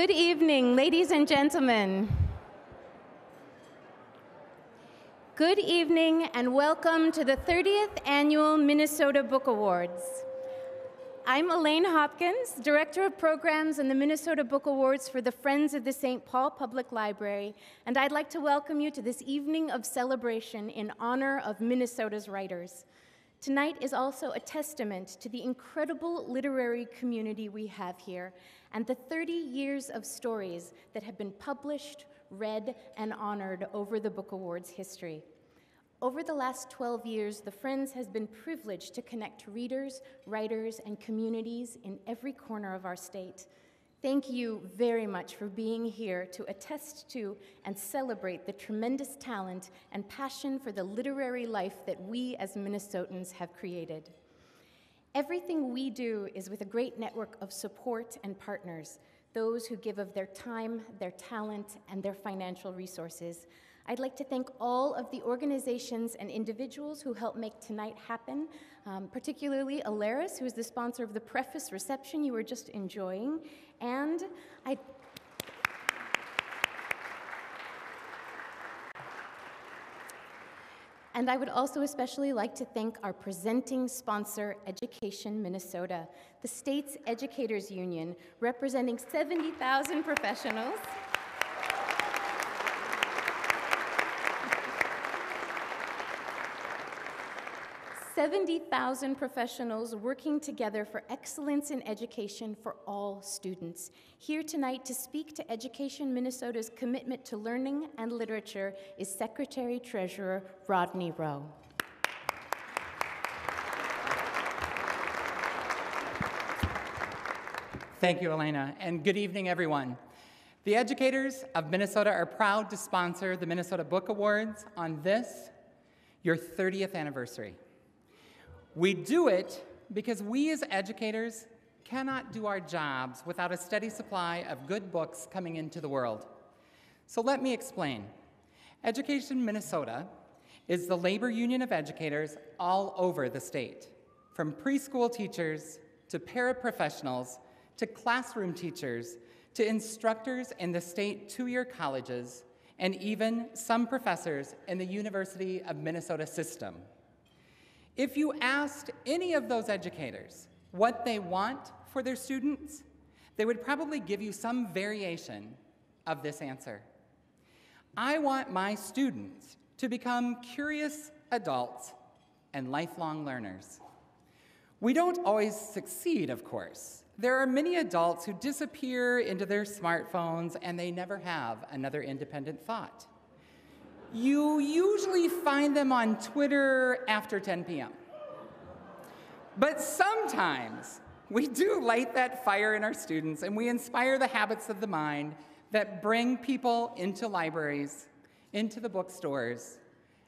Good evening, ladies and gentlemen. Good evening and welcome to the 30th Annual Minnesota Book Awards. I'm Elaine Hopkins, Director of Programs in the Minnesota Book Awards for the Friends of the St. Paul Public Library, and I'd like to welcome you to this evening of celebration in honor of Minnesota's writers. Tonight is also a testament to the incredible literary community we have here and the 30 years of stories that have been published, read, and honored over the Book Awards history. Over the last 12 years, the Friends has been privileged to connect readers, writers, and communities in every corner of our state. Thank you very much for being here to attest to and celebrate the tremendous talent and passion for the literary life that we as Minnesotans have created. Everything we do is with a great network of support and partners, those who give of their time, their talent, and their financial resources. I'd like to thank all of the organizations and individuals who helped make tonight happen, um, particularly Alaris, who is the sponsor of the preface reception you were just enjoying. And I And I would also especially like to thank our presenting sponsor, Education Minnesota, the state's educators union, representing 70,000 professionals. 70,000 professionals working together for excellence in education for all students. Here tonight to speak to Education Minnesota's commitment to learning and literature is Secretary Treasurer Rodney Rowe. Thank you, Elena, and good evening, everyone. The educators of Minnesota are proud to sponsor the Minnesota Book Awards on this, your 30th anniversary. We do it because we as educators cannot do our jobs without a steady supply of good books coming into the world. So let me explain. Education Minnesota is the labor union of educators all over the state, from preschool teachers to paraprofessionals to classroom teachers to instructors in the state two-year colleges and even some professors in the University of Minnesota system. If you asked any of those educators what they want for their students, they would probably give you some variation of this answer. I want my students to become curious adults and lifelong learners. We don't always succeed, of course. There are many adults who disappear into their smartphones and they never have another independent thought you usually find them on Twitter after 10 p.m. But sometimes we do light that fire in our students and we inspire the habits of the mind that bring people into libraries, into the bookstores,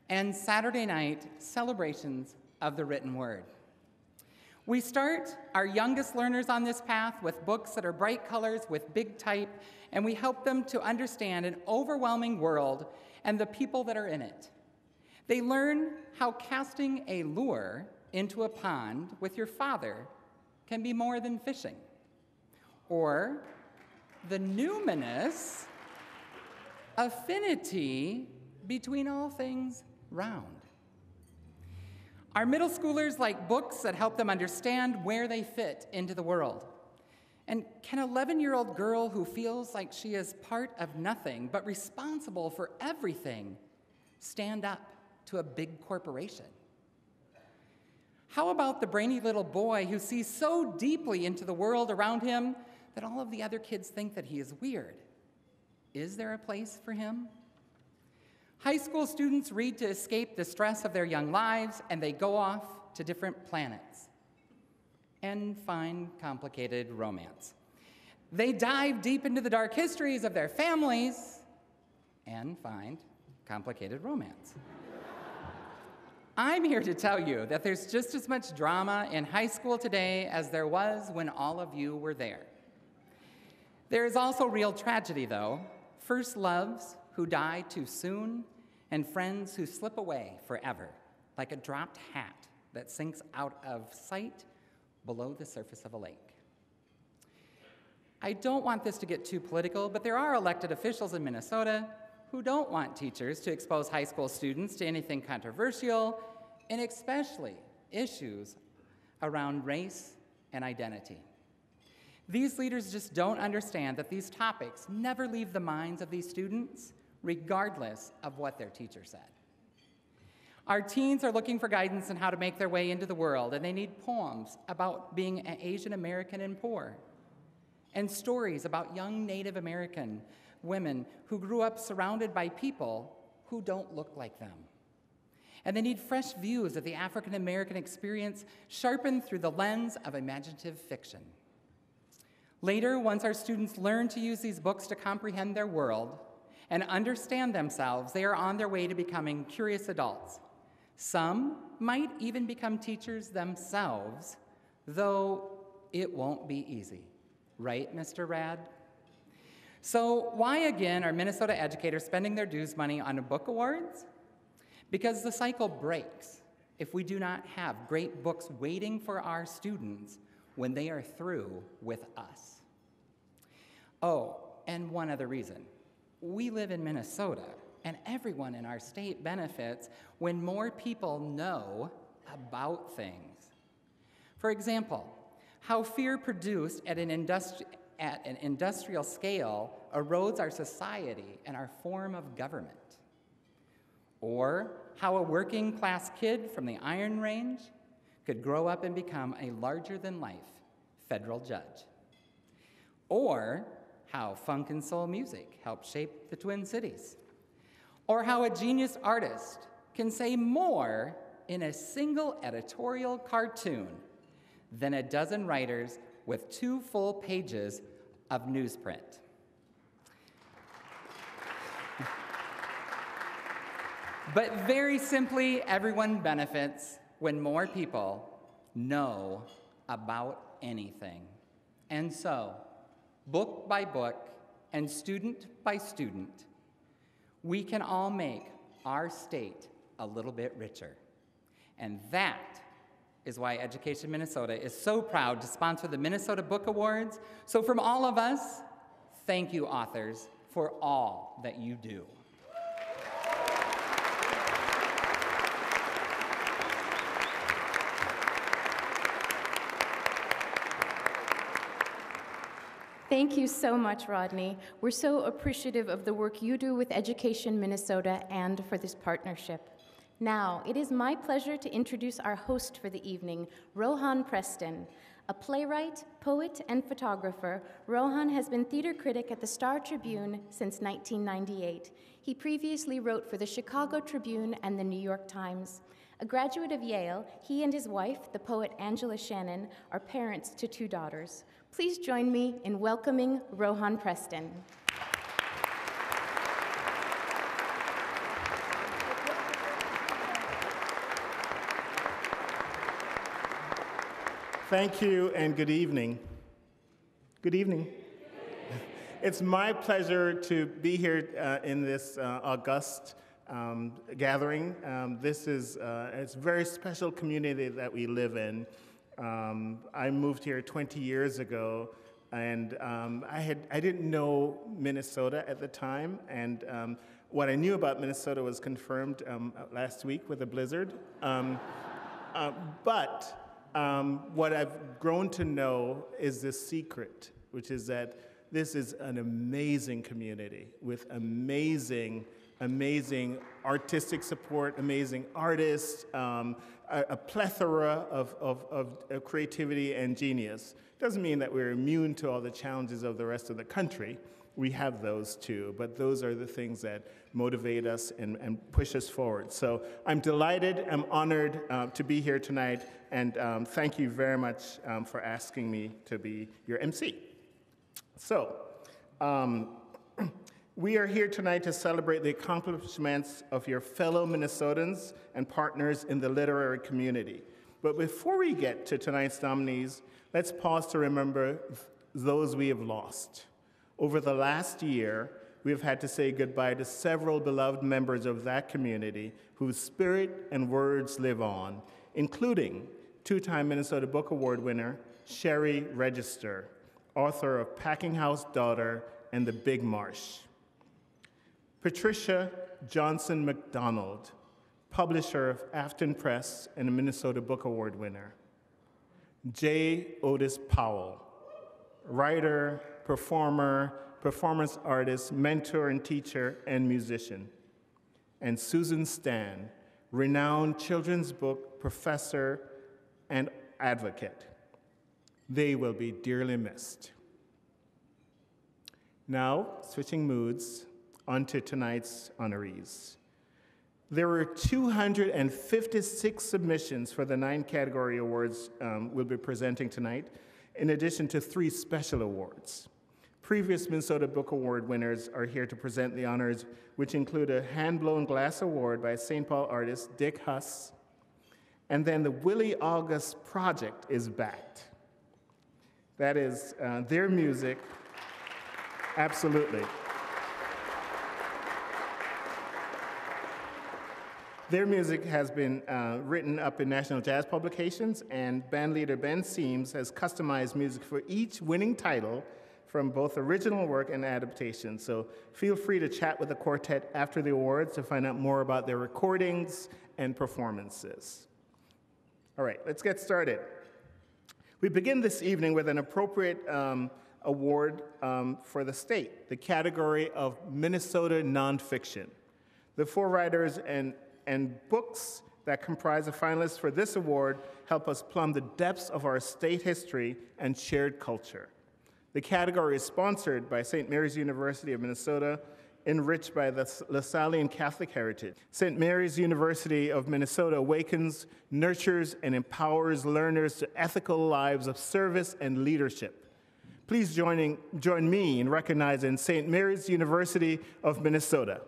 and Saturday night celebrations of the written word. We start our youngest learners on this path with books that are bright colors with big type, and we help them to understand an overwhelming world and the people that are in it. They learn how casting a lure into a pond with your father can be more than fishing, or the numinous affinity between all things round. Our middle schoolers like books that help them understand where they fit into the world. And can an 11 year old girl who feels like she is part of nothing but responsible for everything stand up to a big corporation? How about the brainy little boy who sees so deeply into the world around him that all of the other kids think that he is weird? Is there a place for him? High school students read to escape the stress of their young lives and they go off to different planets and find complicated romance. They dive deep into the dark histories of their families and find complicated romance. I'm here to tell you that there's just as much drama in high school today as there was when all of you were there. There is also real tragedy, though first loves who die too soon, and friends who slip away forever, like a dropped hat that sinks out of sight below the surface of a lake. I don't want this to get too political, but there are elected officials in Minnesota who don't want teachers to expose high school students to anything controversial, and especially issues around race and identity. These leaders just don't understand that these topics never leave the minds of these students, regardless of what their teacher said. Our teens are looking for guidance on how to make their way into the world, and they need poems about being Asian American and poor, and stories about young Native American women who grew up surrounded by people who don't look like them. And they need fresh views of the African American experience sharpened through the lens of imaginative fiction. Later, once our students learn to use these books to comprehend their world and understand themselves, they are on their way to becoming curious adults. Some might even become teachers themselves, though it won't be easy. Right, Mr. Rad? So, why again are Minnesota educators spending their dues money on book awards? Because the cycle breaks if we do not have great books waiting for our students when they are through with us. Oh, and one other reason. We live in Minnesota, and everyone in our state benefits when more people know about things. For example, how fear produced at an industri- at an industrial scale erodes our society and our form of government. Or how a working class kid from the Iron Range could grow up and become a larger than life federal judge. Or how funk and soul music helped shape the Twin Cities. Or how a genius artist can say more in a single editorial cartoon than a dozen writers with two full pages of newsprint. but very simply, everyone benefits when more people know about anything. And so, book by book and student by student, we can all make our state a little bit richer. And that is why Education Minnesota is so proud to sponsor the Minnesota Book Awards. So, from all of us, thank you, authors, for all that you do. Thank you so much, Rodney. We're so appreciative of the work you do with Education Minnesota and for this partnership. Now, it is my pleasure to introduce our host for the evening, Rohan Preston. A playwright, poet, and photographer, Rohan has been theater critic at the Star Tribune since 1998. He previously wrote for the Chicago Tribune and the New York Times. A graduate of Yale, he and his wife, the poet Angela Shannon, are parents to two daughters. Please join me in welcoming Rohan Preston. Thank you and good evening. Good evening. It's my pleasure to be here uh, in this uh, august um, gathering. Um, this is uh, it's a very special community that we live in. Um, I moved here 20 years ago, and um, I had I didn't know Minnesota at the time, and um, what I knew about Minnesota was confirmed um, last week with a blizzard. Uh, but um, what I've grown to know is this secret, which is that this is an amazing community with amazing, amazing artistic support, amazing artists, um, a, a, plethora of, of, of, creativity and genius. Doesn't mean that we're immune to all the challenges of the rest of the country. We have those too, but those are the things that motivate us and, and push us forward. So I'm delighted, I'm honored uh, to be here tonight and um, thank you very much um, for asking me to be your MC. So, um, We are here tonight to celebrate the accomplishments of your fellow Minnesotans and partners in the literary community. But before we get to tonight's nominees, let's pause to remember those we have lost. Over the last year, we have had to say goodbye to several beloved members of that community whose spirit and words live on, including two time Minnesota Book Award winner Cheri Register, author of Packing House Daughter and The Big Marsh. Patricia Johnson McDonald, publisher of Afton Press and a Minnesota Book Award winner. J. Otis Powell, writer, performer, performance artist, mentor and teacher, and musician. And Susan Stan, renowned children's book professor and advocate. They will be dearly missed. Now, switching moods, on to tonight's honorees. There were 256 submissions for the nine category awards um, we'll be presenting tonight, in addition to three special awards. Previous Minnesota Book Award winners are here to present the honors, which include a hand blown glass award by St. Paul artist Dick Huss, and then the Willie August Project is backed. That is uh, their music, absolutely. Their music has been uh, written up in national jazz publications, and bandleader Ben Seams has customized music for each winning title from both original work and adaptation. So feel free to chat with the quartet after the awards to find out more about their recordings and performances. All right, let's get started. We begin this evening with an appropriate um, award um, for the state, the category of Minnesota nonfiction. The four writers and and books that comprise the finalists for this award help us plumb the depths of our state history and shared culture. The category is sponsored by St. Mary's University of Minnesota, enriched by the Lasallian Catholic heritage. St. Mary's University of Minnesota awakens, nurtures, and empowers learners to ethical lives of service and leadership. Please joining, join me in recognizing St. Mary's University of Minnesota.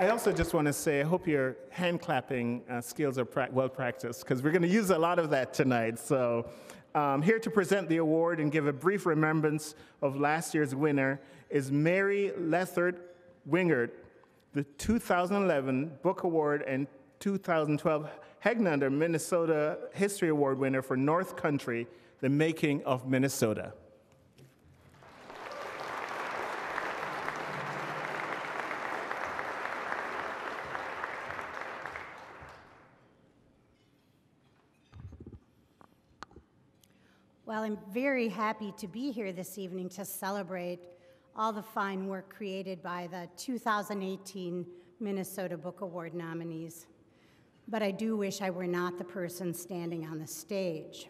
I also just want to say, I hope your hand clapping uh, skills are pra well practiced, because we're going to use a lot of that tonight. So, um, here to present the award and give a brief remembrance of last year's winner is Mary Lethert Wingerd, the 2011 Book Award and 2012 Hognander Minnesota History Award winner for North Country, The Making of Minnesota. Well, I'm very happy to be here this evening to celebrate all the fine work created by the 2018 Minnesota Book Award nominees. But I do wish I were not the person standing on the stage.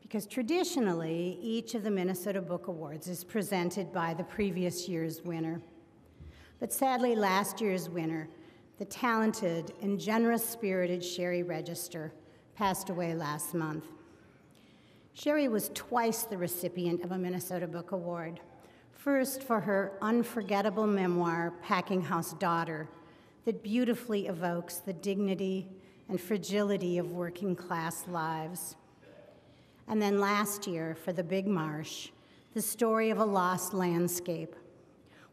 Because traditionally, each of the Minnesota Book Awards is presented by the previous year's winner. But sadly, last year's winner, the talented and generous spirited Cheri Register, passed away last month. Cheri was twice the recipient of a Minnesota Book Award. First, for her unforgettable memoir, Packing House Daughter, that beautifully evokes the dignity and fragility of working class lives. And then last year, for The Big Marsh, the story of a lost landscape,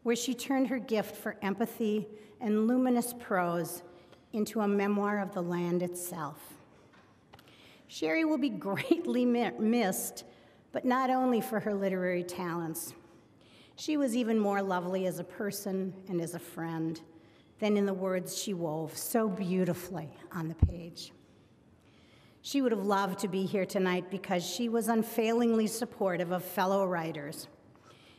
where she turned her gift for empathy and luminous prose into a memoir of the land itself. Cheri will be greatly missed, but not only for her literary talents. She was even more lovely as a person and as a friend than in the words she wove so beautifully on the page. She would have loved to be here tonight because she was unfailingly supportive of fellow writers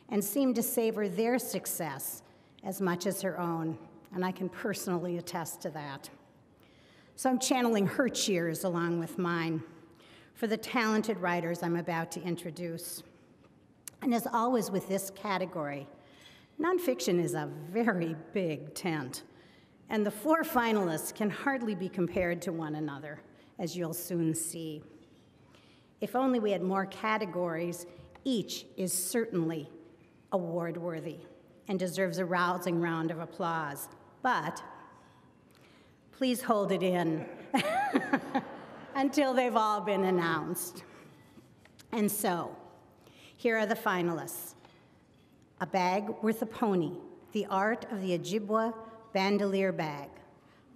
and seemed to savor their success as much as her own, and I can personally attest to that. So I'm channeling her cheers along with mine for the talented writers I'm about to introduce. And as always with this category, nonfiction is a very big tent, and the four finalists can hardly be compared to one another, as you'll soon see. If only we had more categories, each is certainly award worthy and deserves a rousing round of applause. But please hold it in until they've all been announced. And so, here are the finalists A Bag Worth a Pony, The Art of the Ojibwa Bandolier Bag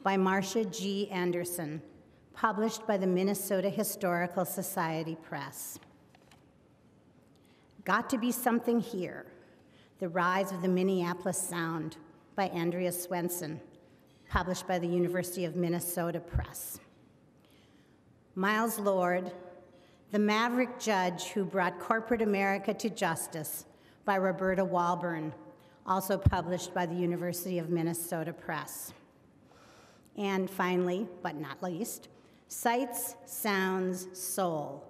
by Marcia G. Anderson, published by the Minnesota Historical Society Press. Got to Be Something Here, The Rise of the Minneapolis Sound by Andrea Swensson, published by the University of Minnesota Press. Miles Lord, The Maverick Judge Who Brought Corporate America to Justice by Roberta Walburn, also published by the University of Minnesota Press. And finally, but not least, Sights, Sounds, Soul,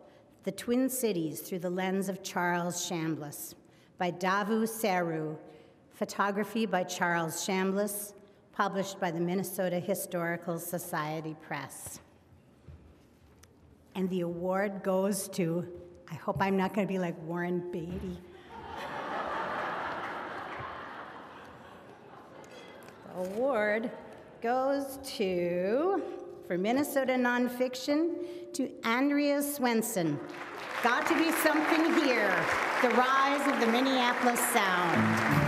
The Twin Cities Through the Lens of Charles Chamblis by Davu Seru, photography by Charles Chamblis, published by the Minnesota Historical Society Press. And the award goes to, I hope I'm not going to be like Warren Beatty. the award goes to, for Minnesota nonfiction, to Andrea Swensson. Got to be something here. The rise of the Minneapolis Sound.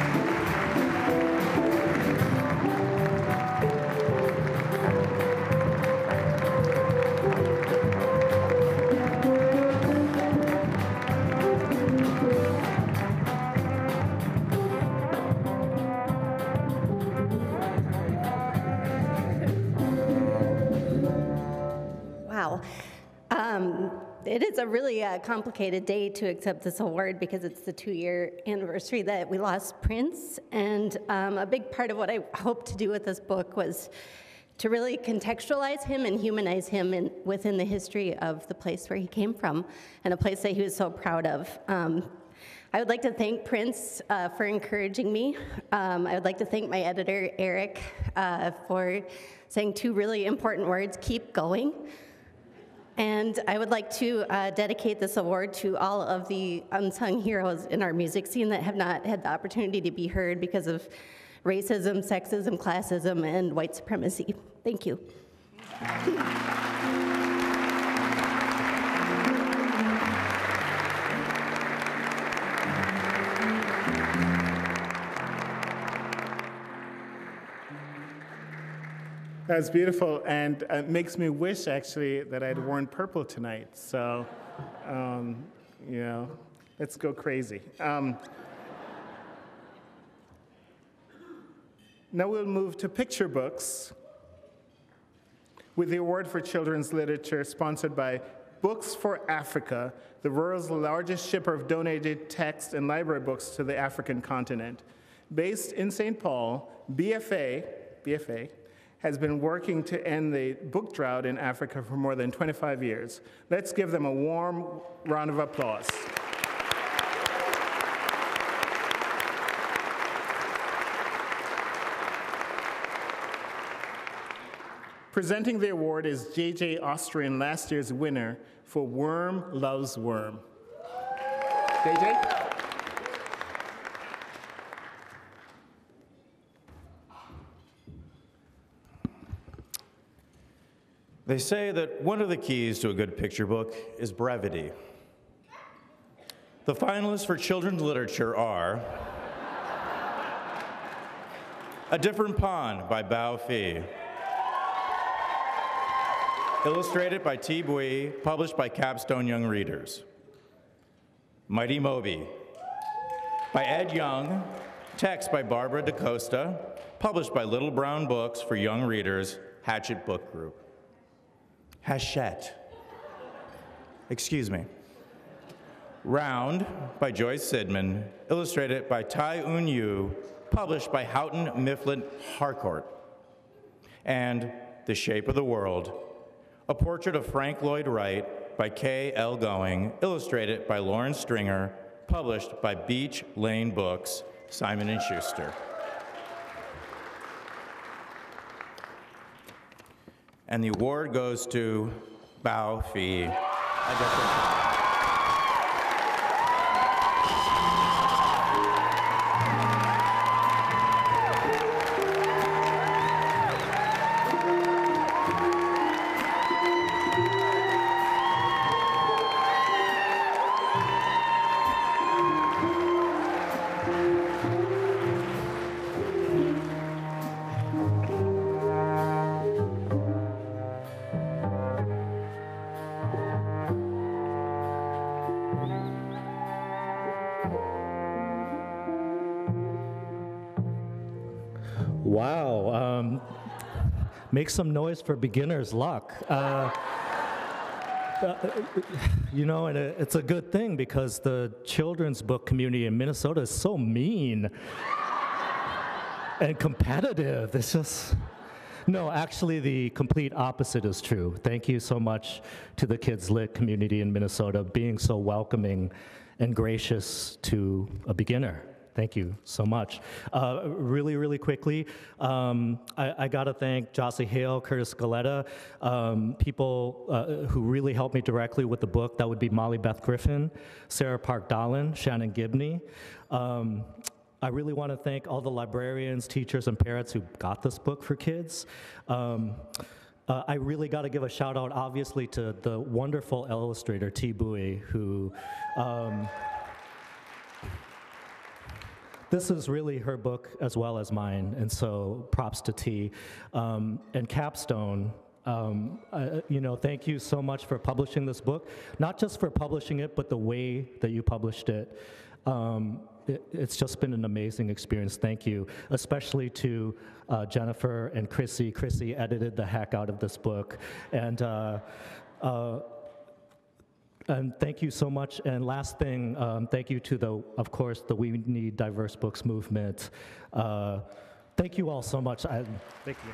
It is a really uh, complicated day to accept this award because it's the two year anniversary that we lost Prince. And um, a big part of what I hoped to do with this book was to really contextualize him and humanize him in, within the history of the place where he came from and a place that he was so proud of. Um, I would like to thank Prince uh, for encouraging me. Um, I would like to thank my editor, Eric, uh, for saying two really important words keep going. And I would like to uh, dedicate this award to all of the unsung heroes in our music scene that have not had the opportunity to be heard because of racism, sexism, classism, and white supremacy. Thank you. That's beautiful, and it makes me wish actually that I'd worn purple tonight. So, um, you know, let's go crazy. Um, now we'll move to picture books with the award for children's literature sponsored by Books for Africa, the world's largest shipper of donated text and library books to the African continent. Based in St. Paul, BFA, BFA has been working to end the book drought in Africa for more than 25 years. Let's give them a warm round of applause. Presenting the award is J.J. Austrian, last year's winner for Worm Loves Worm. J.J.? They say that one of the keys to a good picture book is brevity. The finalists for children's literature are A Different Pond by Bao Phi, illustrated by Thi Bui, published by Capstone Young Readers. Mighty Moby by Ed Young, text by Barbara DaCosta, published by Little Brown Books for Young Readers, Hatchet Book Group. Hachette. Excuse me. Round by Joyce Sidman, illustrated by Taeeun Yoo, published by Houghton Mifflin Harcourt. And The Shape of the World, a portrait of Frank Lloyd Wright by K. L. Going, illustrated by Lauren Stringer, published by Beach Lane Books, Simon & Schuster. And the award goes to Bao Phi. Make some noise for beginner's luck. Uh, uh, you know, and it's a good thing because the children's book community in Minnesota is so mean and competitive. It's just. No, actually, the complete opposite is true. Thank you so much to the Kids Lit community in Minnesota being so welcoming and gracious to a beginner. Thank you so much. Uh, really, really quickly, um, I, I got to thank Jossie Hale, Curtis Galetta, um, people uh, who really helped me directly with the book. That would be Molly Beth Griffin, Sarah Park Dahlen, Shannon Gibney. Um, I really want to thank all the librarians, teachers, and parents who got this book for kids. Um, uh, I really got to give a shout out, obviously, to the wonderful illustrator Thi Bui, who. This is really her book as well as mine, and so props to Thi Um, and Capstone, um, uh, you know, thank you so much for publishing this book. Not just for publishing it, but the way that you published it. Um, it it's just been an amazing experience. Thank you, especially to uh, Jennifer and Chrissy. Chrissy edited the heck out of this book, and. Uh, uh and thank you so much. And last thing, um, thank you to the, of course, the We Need Diverse Books movement. Uh, thank you all so much. I, thank you.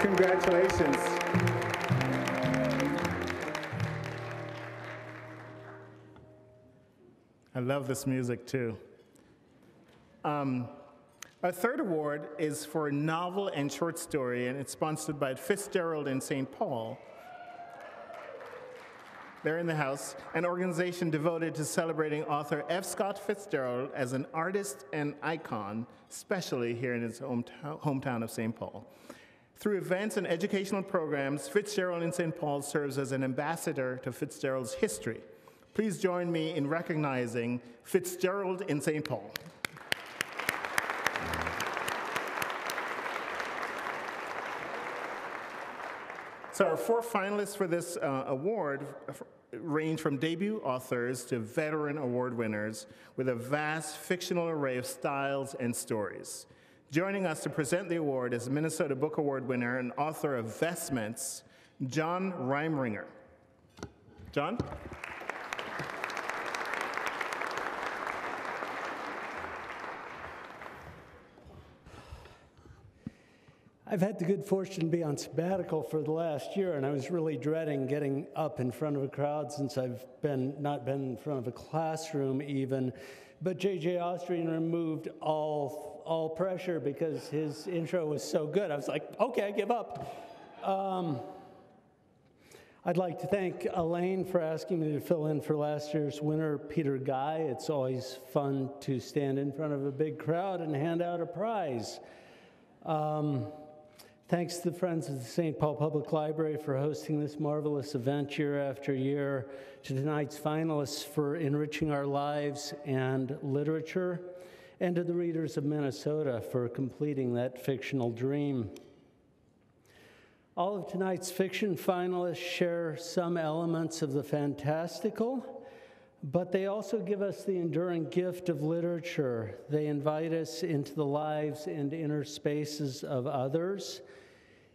Congratulations. I love this music too. Um, our third award is for a novel and short story, and it's sponsored by Fitzgerald in St. Paul. They're in the house, an organization devoted to celebrating author F. Scott Fitzgerald as an artist and icon, especially here in his hometown of St. Paul. Through events and educational programs, Fitzgerald in St. Paul serves as an ambassador to Fitzgerald's history. Please join me in recognizing Fitzgerald in St. Paul. So our four finalists for this uh, award range from debut authors to veteran award winners with a vast fictional array of styles and stories. Joining us to present the award is Minnesota Book Award winner and author of Vestments, John Reimringer. John? I've had the good fortune to be on sabbatical for the last year, and I was really dreading getting up in front of a crowd since I've been not been in front of a classroom even. But J.J. Austrian removed all all pressure because his intro was so good. I was like, okay, I give up. Um, I'd like to thank Elaine for asking me to fill in for last year's winner, Peter Geye. It's always fun to stand in front of a big crowd and hand out a prize. Um, Thanks to the Friends of the St. Paul Public Library for hosting this marvelous event year after year, to tonight's finalists for enriching our lives and literature, and to the readers of Minnesota for completing that fictional dream. All of tonight's fiction finalists share some elements of the fantastical, but they also give us the enduring gift of literature. They invite us into the lives and inner spaces of others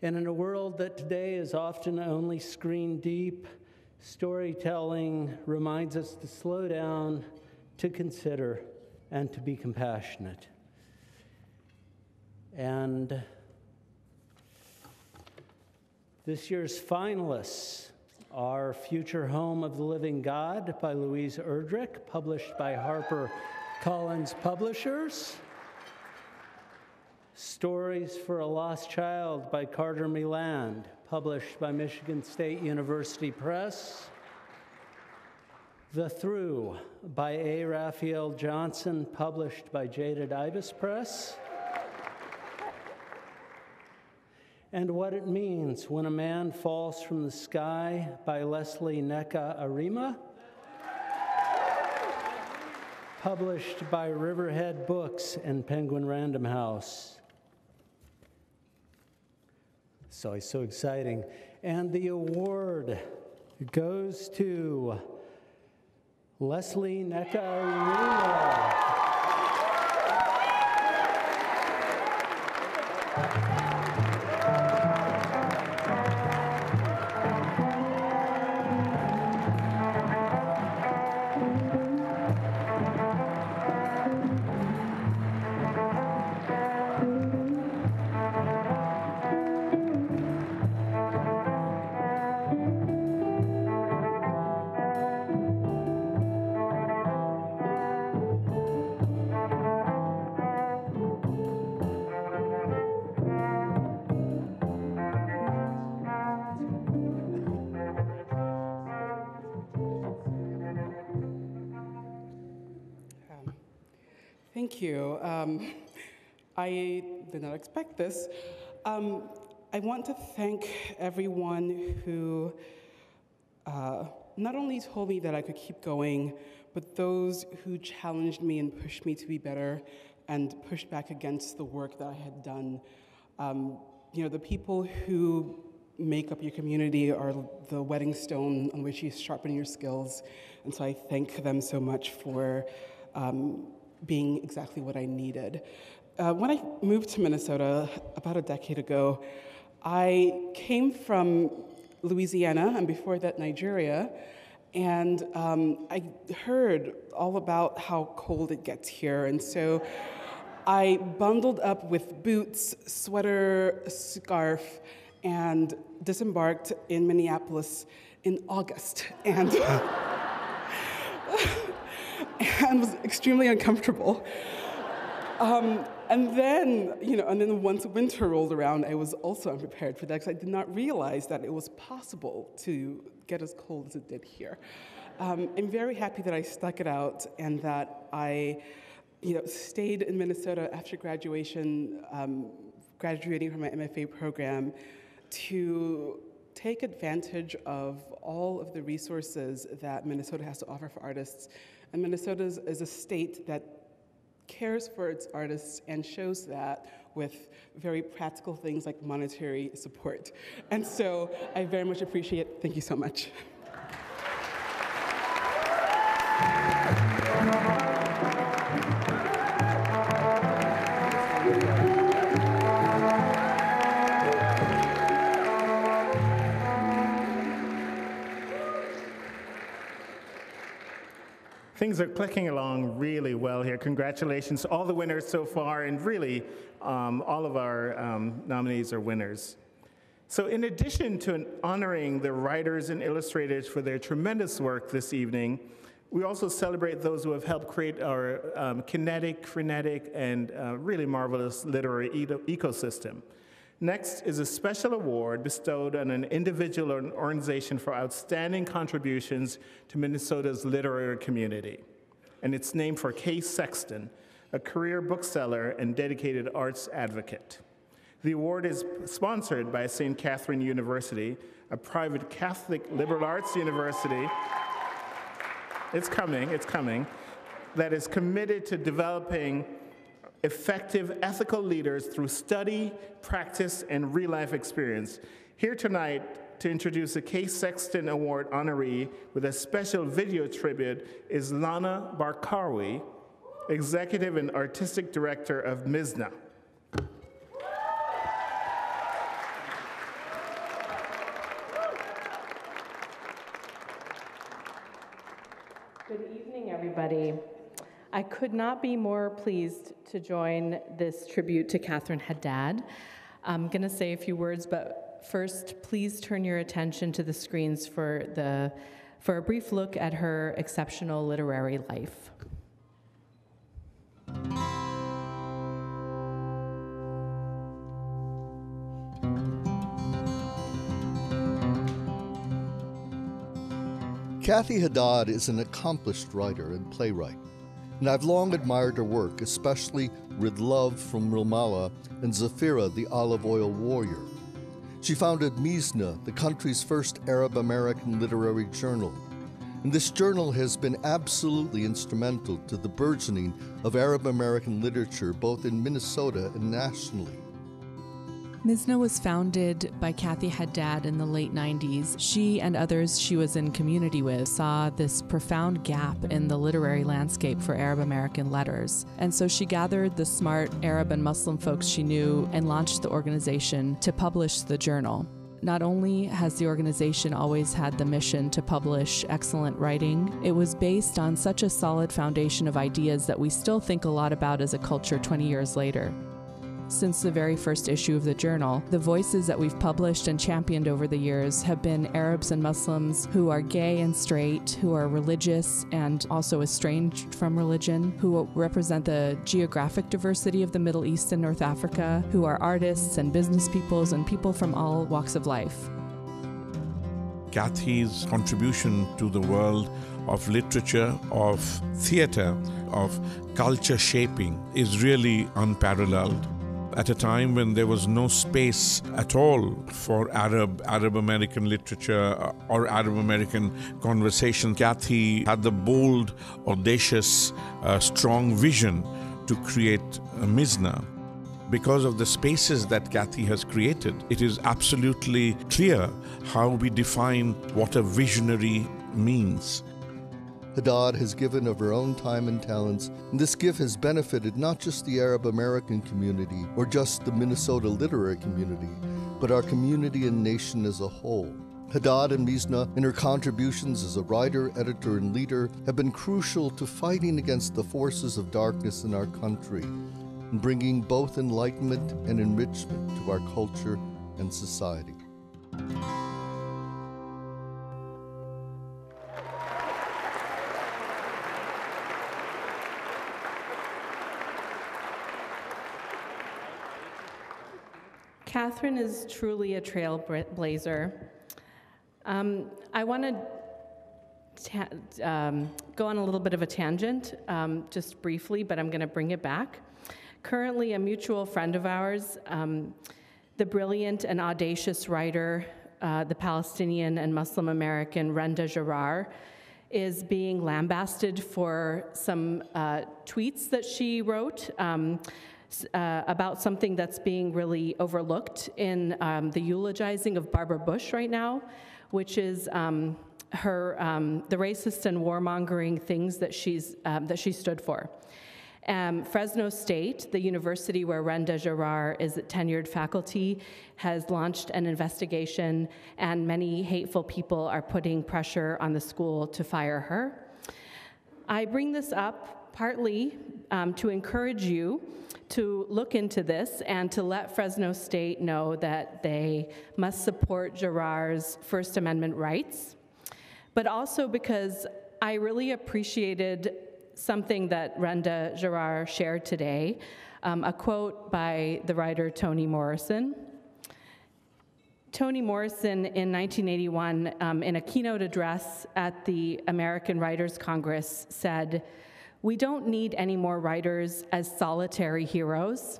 and in a world that today is often only screen deep, storytelling reminds us to slow down, to consider, and to be compassionate. And this year's finalists are Future Home of the Living God by Louise Erdrich, published by Harper Collins Publishers. Stories for a Lost Child by Carter Meland, published by Michigan State University Press. The Through by A. Rafael Johnson, published by Jaded Ibis Press. And What It Means When a Man Falls from the Sky by Leslie Nneka Arimah, published by Riverhead Books and Penguin Random House. So it's so exciting. And the award goes to Leslie Nneka Arimah. I did not expect this. Um, I want to thank everyone who uh, not only told me that I could keep going, but those who challenged me and pushed me to be better and pushed back against the work that I had done. Um, you know, the people who make up your community are the wedding stone on which you sharpen your skills. And so I thank them so much for um, being exactly what I needed. Uh, when I moved to Minnesota about a decade ago, I came from Louisiana and before that, Nigeria. And um, I heard all about how cold it gets here. And so I bundled up with boots, sweater, scarf, and disembarked in Minneapolis in August. And and was extremely uncomfortable. Um, and then, you know, and then once winter rolled around, I was also unprepared for that because I did not realize that it was possible to get as cold as it did here. Um, I'm very happy that I stuck it out and that I, you know, stayed in Minnesota after graduation, um, graduating from my MFA program, to take advantage of all of the resources that Minnesota has to offer for artists and Minnesota is a state that cares for its artists and shows that with very practical things like monetary support. And so I very much appreciate it. Thank you so much. Things are clicking along really well here. Congratulations to all the winners so far, and really, um, all of our um, nominees are winners. So, in addition to honoring the writers and illustrators for their tremendous work this evening, we also celebrate those who have helped create our um, kinetic, frenetic, and uh, really marvelous literary ecosystem. Next is a special award bestowed on an individual or an organization for outstanding contributions to Minnesota's literary community. And it's named for Kay Sexton, a career bookseller and dedicated arts advocate. The award is sponsored by St. Catherine University, a private Catholic liberal arts university. It's coming, it's coming, that is committed to developing effective ethical leaders through study, practice, and real life experience. Here tonight to introduce the Kay Sexton Award honoree with a special video tribute is Lana Barkawi, Executive and Artistic Director of Mizna. Good evening, everybody. I could not be more pleased to join this tribute to Catherine Haddad. I'm going to say a few words, but first, please turn your attention to the screens for, the, for a brief look at her exceptional literary life. Kathy Haddad is an accomplished writer and playwright and I've long admired her work, especially with Love from Ramallah and Zafira, the Olive Oil Warrior. She founded Mizna, the country's first Arab American literary journal. And this journal has been absolutely instrumental to the burgeoning of Arab American literature both in Minnesota and nationally. Mizna was founded by Kathy Haddad in the late 90s. She and others she was in community with saw this profound gap in the literary landscape for Arab American letters. And so she gathered the smart Arab and Muslim folks she knew and launched the organization to publish the journal. Not only has the organization always had the mission to publish excellent writing, it was based on such a solid foundation of ideas that we still think a lot about as a culture 20 years later. Since the very first issue of the journal, the voices that we've published and championed over the years have been Arabs and Muslims who are gay and straight, who are religious and also estranged from religion, who represent the geographic diversity of the Middle East and North Africa, who are artists and business peoples and people from all walks of life. Kathy's contribution to the world of literature, of theater, of culture shaping is really unparalleled at a time when there was no space at all for Arab, Arab American literature or Arab American conversation. Kathy had the bold, audacious, uh, strong vision to create a Mizna. Because of the spaces that Kathy has created, it is absolutely clear how we define what a visionary means. Haddad has given of her own time and talents, and this gift has benefited not just the Arab American community or just the Minnesota literary community, but our community and nation as a whole. Haddad and Mizna, in her contributions as a writer, editor, and leader, have been crucial to fighting against the forces of darkness in our country and bringing both enlightenment and enrichment to our culture and society. Catherine is truly a trailblazer. Um, I want to um, go on a little bit of a tangent, um, just briefly, but I'm going to bring it back. Currently, a mutual friend of ours, um, the brilliant and audacious writer, uh, the Palestinian and Muslim American Randa Jarrar, is being lambasted for some uh, tweets that she wrote. Um, uh, about something that's being really overlooked in um, the eulogizing of Barbara Bush right now, which is um, her um, the racist and warmongering things that she's um, that she stood for. Um, Fresno State, the university where Randa Jarrar is a tenured faculty, has launched an investigation, and many hateful people are putting pressure on the school to fire her. I bring this up partly um, to encourage you to look into this and to let Fresno State know that they must support Jarrar's First Amendment rights, but also because I really appreciated something that Randa Jarrar shared today, um, a quote by the writer Toni Morrison. Toni Morrison in 1981, um, in a keynote address at the American Writers Congress, said, we don't need any more writers as solitary heroes.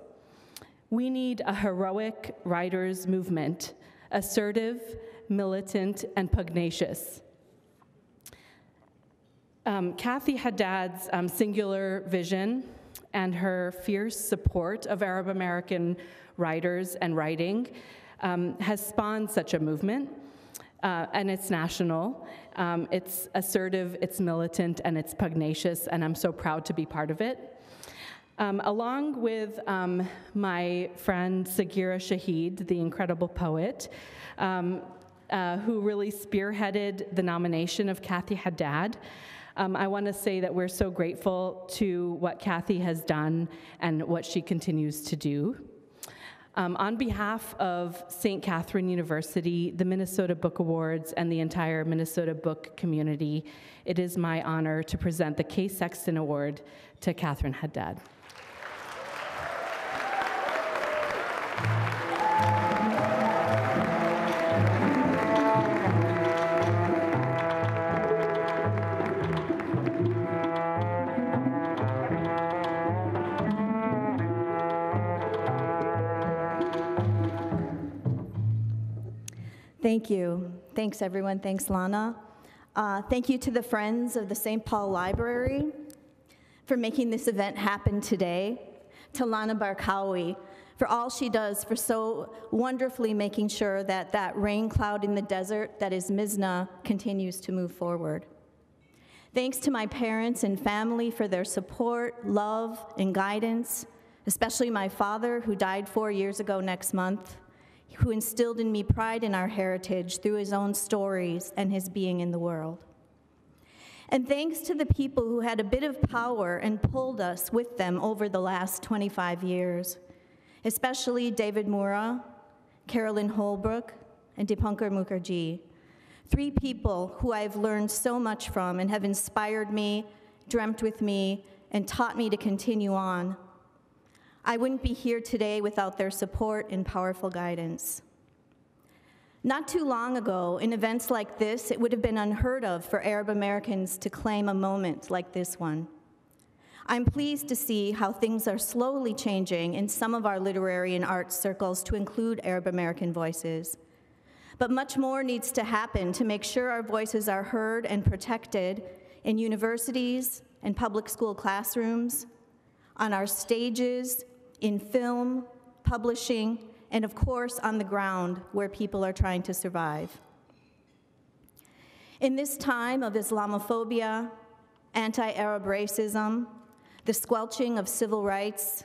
We need a heroic writers' movement, assertive, militant, and pugnacious. Um, Kathy Haddad's um, singular vision and her fierce support of Arab American writers and writing um, has spawned such a movement uh, and it's national. Um, it's assertive, it's militant, and it's pugnacious, and I'm so proud to be part of it. Um, along with um, my friend Sagirah Shahid, the incredible poet, um, uh, who really spearheaded the nomination of Kathy Haddad. Um, I want to say that we're so grateful to what Kathy has done and what she continues to do. Um, on behalf of St. Catherine University, the Minnesota Book Awards, and the entire Minnesota book community, it is my honor to present the Kay Sexton Award to Catherine Haddad. Thank you. Thanks, everyone. Thanks, Lana. Uh, thank you to the Friends of the St. Paul Library for making this event happen today, to Lana Barkawi for all she does for so wonderfully making sure that that rain cloud in the desert that is Mizna continues to move forward. Thanks to my parents and family for their support, love, and guidance, especially my father, who died four years ago next month, who instilled in me pride in our heritage through his own stories and his being in the world. And thanks to the people who had a bit of power and pulled us with them over the last 25 years, especially David Mura, Carolyn Holbrook, and Dipankar Mukherjee, three people who I've learned so much from and have inspired me, dreamt with me, and taught me to continue on. I wouldn't be here today without their support and powerful guidance. Not too long ago, in events like this, it would have been unheard of for Arab Americans to claim a moment like this one. I'm pleased to see how things are slowly changing in some of our literary and arts circles to include Arab American voices. But much more needs to happen to make sure our voices are heard and protected in universities and public school classrooms, on our stages, in film, publishing, and of course on the ground where people are trying to survive. In this time of Islamophobia, anti Arab racism, the squelching of civil rights,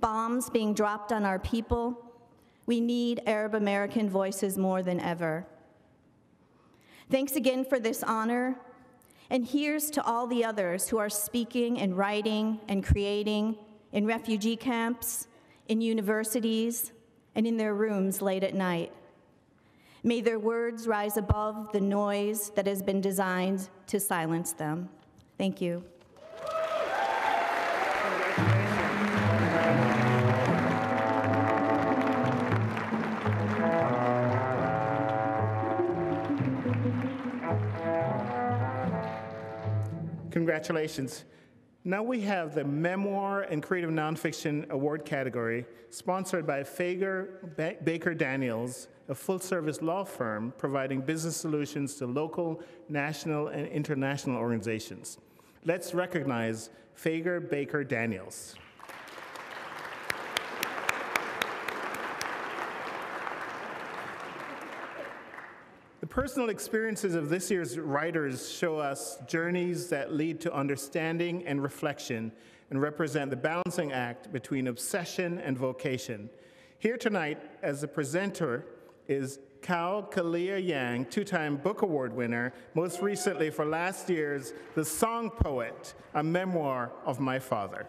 bombs being dropped on our people, we need Arab American voices more than ever. Thanks again for this honor, and here's to all the others who are speaking and writing and creating in refugee camps, in universities, and in their rooms late at night. May their words rise above the noise that has been designed to silence them. Thank you. Congratulations. Now we have the Memoir and Creative Nonfiction Award category, sponsored by Faegre ba- Baker Daniels, a full service law firm providing business solutions to local, national, and international organizations. Let's recognize Faegre Baker Daniels. The personal experiences of this year's writers show us journeys that lead to understanding and reflection and represent the balancing act between obsession and vocation. Here tonight, as the presenter, is Kao Kalia Yang, two time Book Award winner, most recently for last year's The Song Poet, a memoir of my father.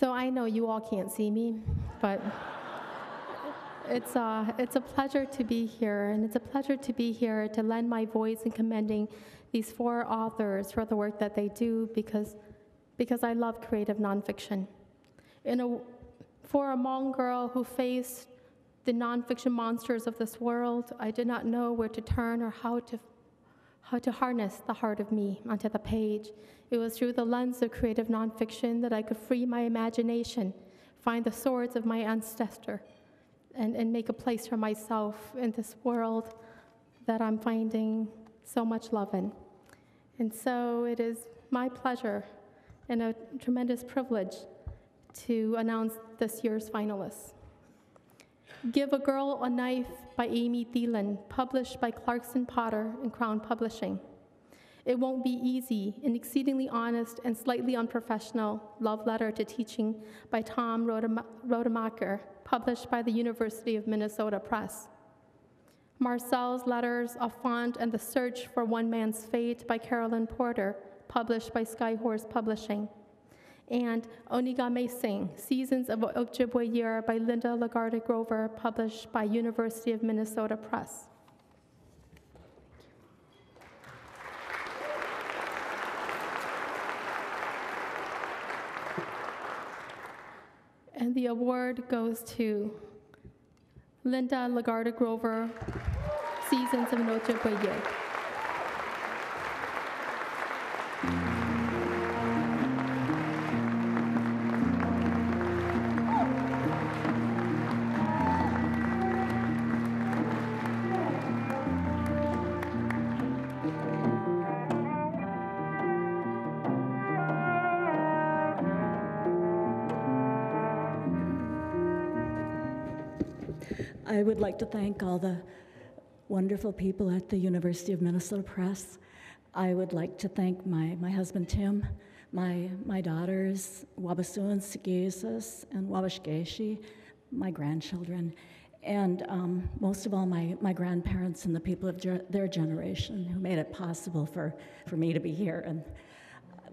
So I know you all can't see me, but it's a, uh, it's a pleasure to be here, and it's a pleasure to be here to lend my voice in commending these four authors for the work that they do because, because I love creative nonfiction. In a, for a Hmong girl who faced the nonfiction monsters of this world, I did not know where to turn or how to how to harness the heart of me onto the page. It was through the lens of creative nonfiction that I could free my imagination, find the swords of my ancestor, and, and make a place for myself in this world that I'm finding so much love in. And so it is my pleasure and a tremendous privilege to announce this year's finalists. Give a Girl a Knife by Amy Thielen, published by Clarkson Potter and Crown Publishing. It won't be easy, an exceedingly honest and slightly unprofessional love letter to teaching by Tom Rademacher, published by the University of Minnesota Press. Marcel's Letters of Font and the Search for One Man's Fate by Carolyn Porter, published by Skyhorse Publishing and Onigamiising, Seasons of Ojibwe Year by Linda LeGarde Grover, published by University of Minnesota Press. And the award goes to Linda LeGarde Grover, Seasons of Ojibwe Year. I would like to thank all the wonderful people at the University of Minnesota Press. I would like to thank my, my husband Tim, my, my daughters, Wabasun Sigesis and Wabashgeshi, my grandchildren, and um, most of all, my, my grandparents and the people of ge- their generation who made it possible for, for me to be here. And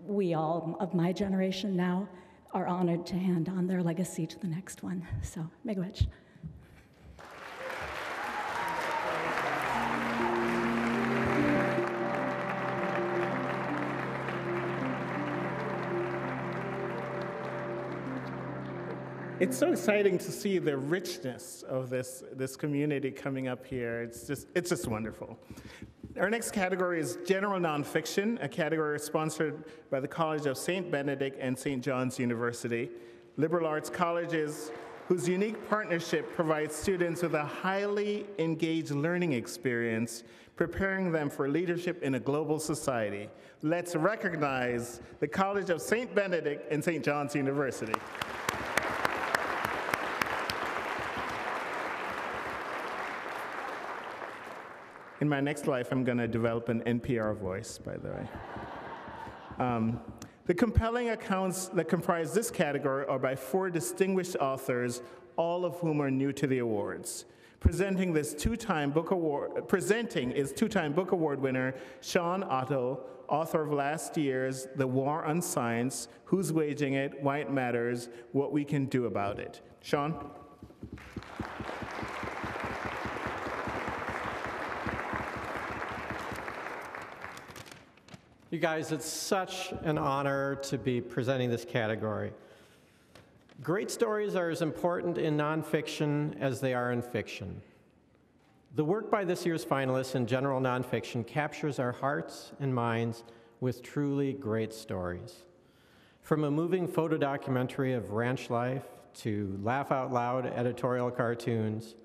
we all of my generation now are honored to hand on their legacy to the next one. So, Miigwech. It's so exciting to see the richness of this, this community coming up here. It's just, it's just wonderful. Our next category is general nonfiction, a category sponsored by the College of St. Benedict and St. John's University, liberal arts colleges whose unique partnership provides students with a highly engaged learning experience, preparing them for leadership in a global society. Let's recognize the College of St. Benedict and St. John's University. In my next life, I'm going to develop an NPR voice, by the way. Um, the compelling accounts that comprise this category are by four distinguished authors, all of whom are new to the awards. Presenting this two-time book award, presenting is two-time book award winner Shawn Otto, author of last year's The War on Science, Who's Waging It, Why It Matters, What We Can Do About It. Shawn? You guys, it's such an honor to be presenting this category. Great stories are as important in nonfiction as they are in fiction. The work by this year's finalists in general nonfiction captures our hearts and minds with truly great stories. From a moving photo documentary of ranch life to laugh out loud editorial cartoons,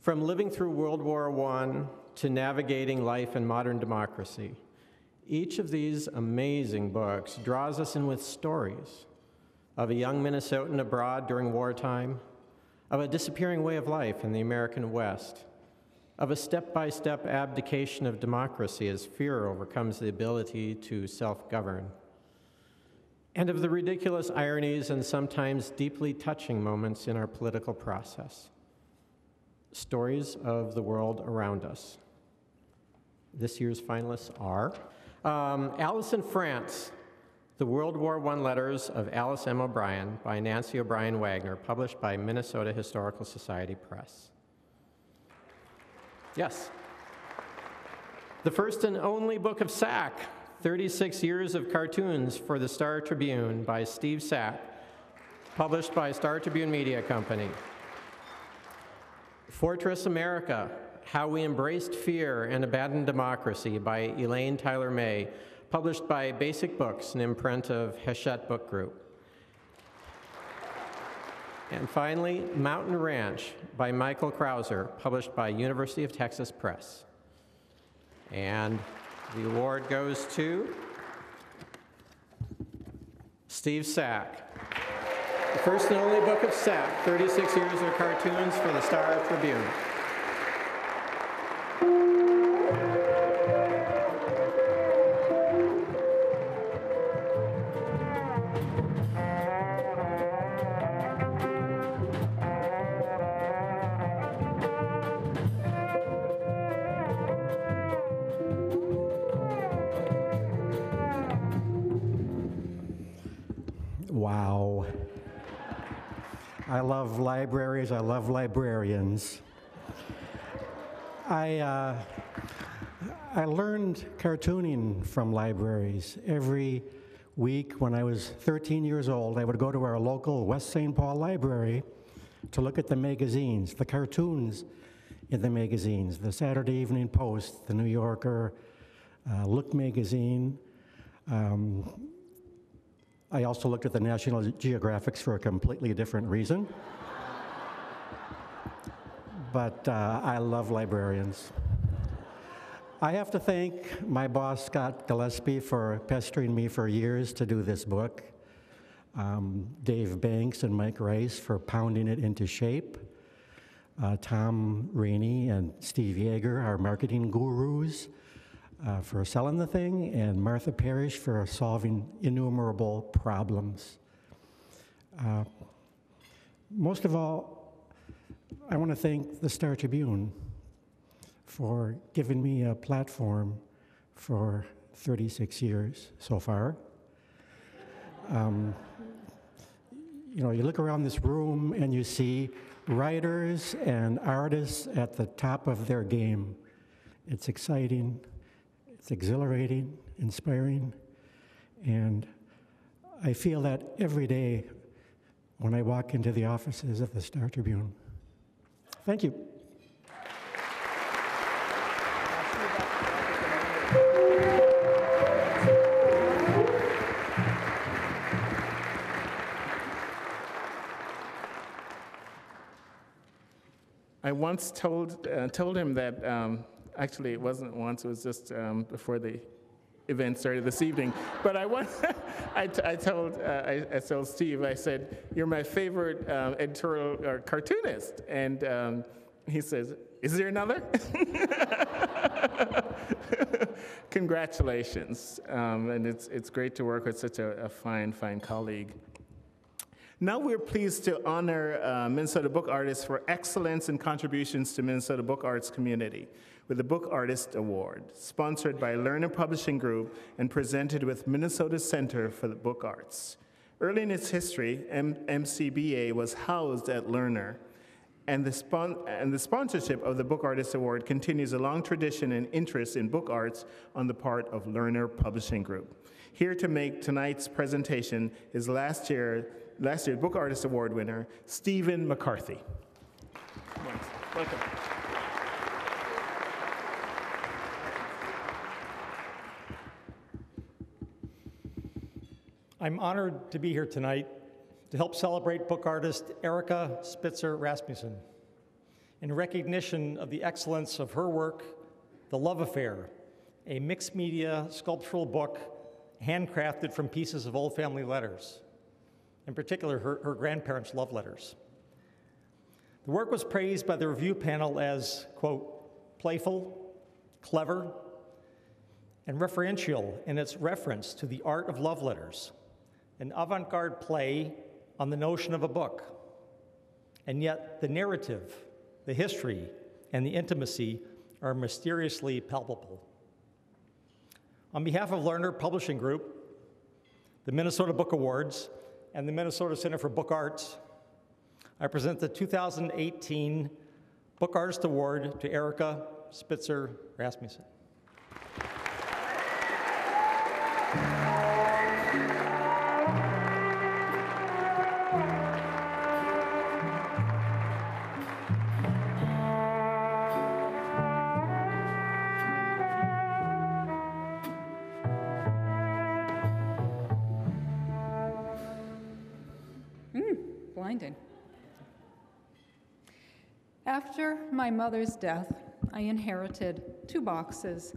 from living through World War I to navigating life in modern democracy. Each of these amazing books draws us in with stories of a young Minnesotan abroad during wartime, of a disappearing way of life in the American West, of a step by step abdication of democracy as fear overcomes the ability to self govern, and of the ridiculous ironies and sometimes deeply touching moments in our political process. Stories of the world around us. This year's finalists are um, Alice in France, The World War I Letters of Alice M. O'Brien by Nancy O'Brien Wagner, published by Minnesota Historical Society Press. Yes. The first and only book of Sack, 36 Years of Cartoons for the Star Tribune by Steve Sack, published by Star Tribune Media Company. Fortress America, how We Embraced Fear and Abandoned Democracy by Elaine Tyler May, published by Basic Books, an imprint of Hachette Book Group. And finally, Mountain Ranch by Michael Crouser, published by University of Texas Press. And the award goes to Steve Sack. The first and only book of Sack, 36 years of cartoons for the Star Tribune. I, uh, I learned cartooning from libraries. Every week when I was 13 years old, I would go to our local West St. Paul library to look at the magazines, the cartoons in the magazines, the Saturday Evening Post, the New Yorker, uh, Look magazine. Um, I also looked at the National Geographics for a completely different reason. But uh, I love librarians. I have to thank my boss, Scott Gillespie, for pestering me for years to do this book. Um, Dave Banks and Mike Rice for pounding it into shape. uh, Tom Rainey and Steve Yeager, our marketing gurus, uh, for selling the thing, and Martha Parrish for solving innumerable problems. Uh, most of all, I want to thank the Star Tribune for giving me a platform for 36 years so far. Um, you know, you look around this room and you see writers and artists at the top of their game. It's exciting, it's exhilarating, inspiring, and I feel that every day when I walk into the offices of the Star Tribune. Thank you. I once told, uh, told him that, um, actually, it wasn't once, it was just um, before the event started this evening. But I, once, I, t- I, told, uh, I, I, told Steve, I said, You're my favorite um, editorial or cartoonist. And um, he says, Is there another? Congratulations. Um, and it's, it's great to work with such a, a fine, fine colleague. Now we're pleased to honor uh, Minnesota book artists for excellence and contributions to Minnesota book arts community with the Book Artist Award, sponsored by Lerner Publishing Group and presented with Minnesota Center for the Book Arts. Early in its history, M- MCBA was housed at Lerner, and the, and the sponsorship of the Book Artist Award continues a long tradition and interest in book arts on the part of Lerner Publishing Group. Here to make tonight's presentation is last year last year's Book Artist Award winner, Stephen McCarthy. Welcome. I'm honored to be here tonight to help celebrate book artist Erica Spitzer Rasmussen in recognition of the excellence of her work, The Love Affair, a mixed media sculptural book handcrafted from pieces of old family letters in particular her, her grandparents' love letters. The work was praised by the review panel as, quote, playful, clever, and referential in its reference to the art of love letters, an avant garde play on the notion of a book. And yet, the narrative, the history, and the intimacy are mysteriously palpable. On behalf of Lerner Publishing Group, the Minnesota Book Awards, and the Minnesota Center for Book Arts, I present the 2018 Book Artist Award to Erica Spitzer Rasmussen. Mother's death, I inherited two boxes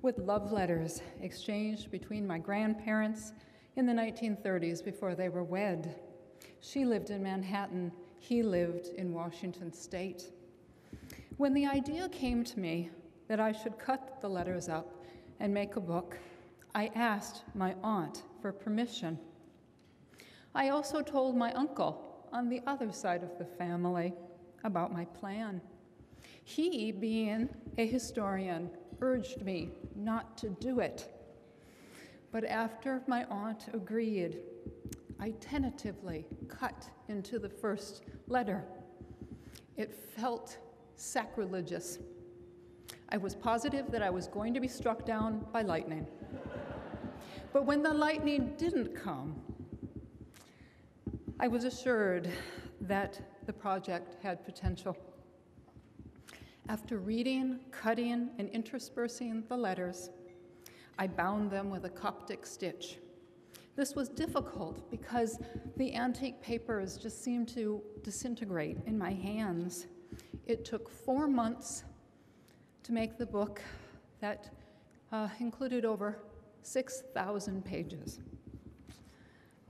with love letters exchanged between my grandparents in the 1930s before they were wed. She lived in Manhattan, he lived in Washington state. When the idea came to me that I should cut the letters up and make a book, I asked my aunt for permission. I also told my uncle on the other side of the family about my plan. He, being a historian, urged me not to do it. But after my aunt agreed, I tentatively cut into the first letter. It felt sacrilegious. I was positive that I was going to be struck down by lightning. but when the lightning didn't come, I was assured that the project had potential. After reading, cutting, and interspersing the letters, I bound them with a Coptic stitch. This was difficult because the antique papers just seemed to disintegrate in my hands. It took four months to make the book that uh, included over 6,000 pages.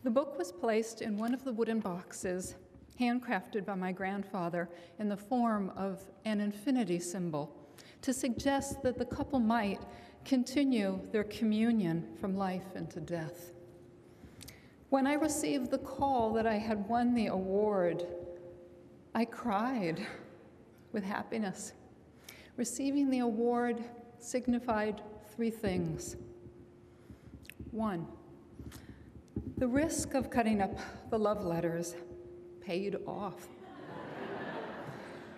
The book was placed in one of the wooden boxes handcrafted by my grandfather in the form of an infinity symbol to suggest that the couple might continue their communion from life into death. When I received the call that I had won the award, I cried with happiness. Receiving the award signified three things. One, the risk of cutting up the love letters paid off.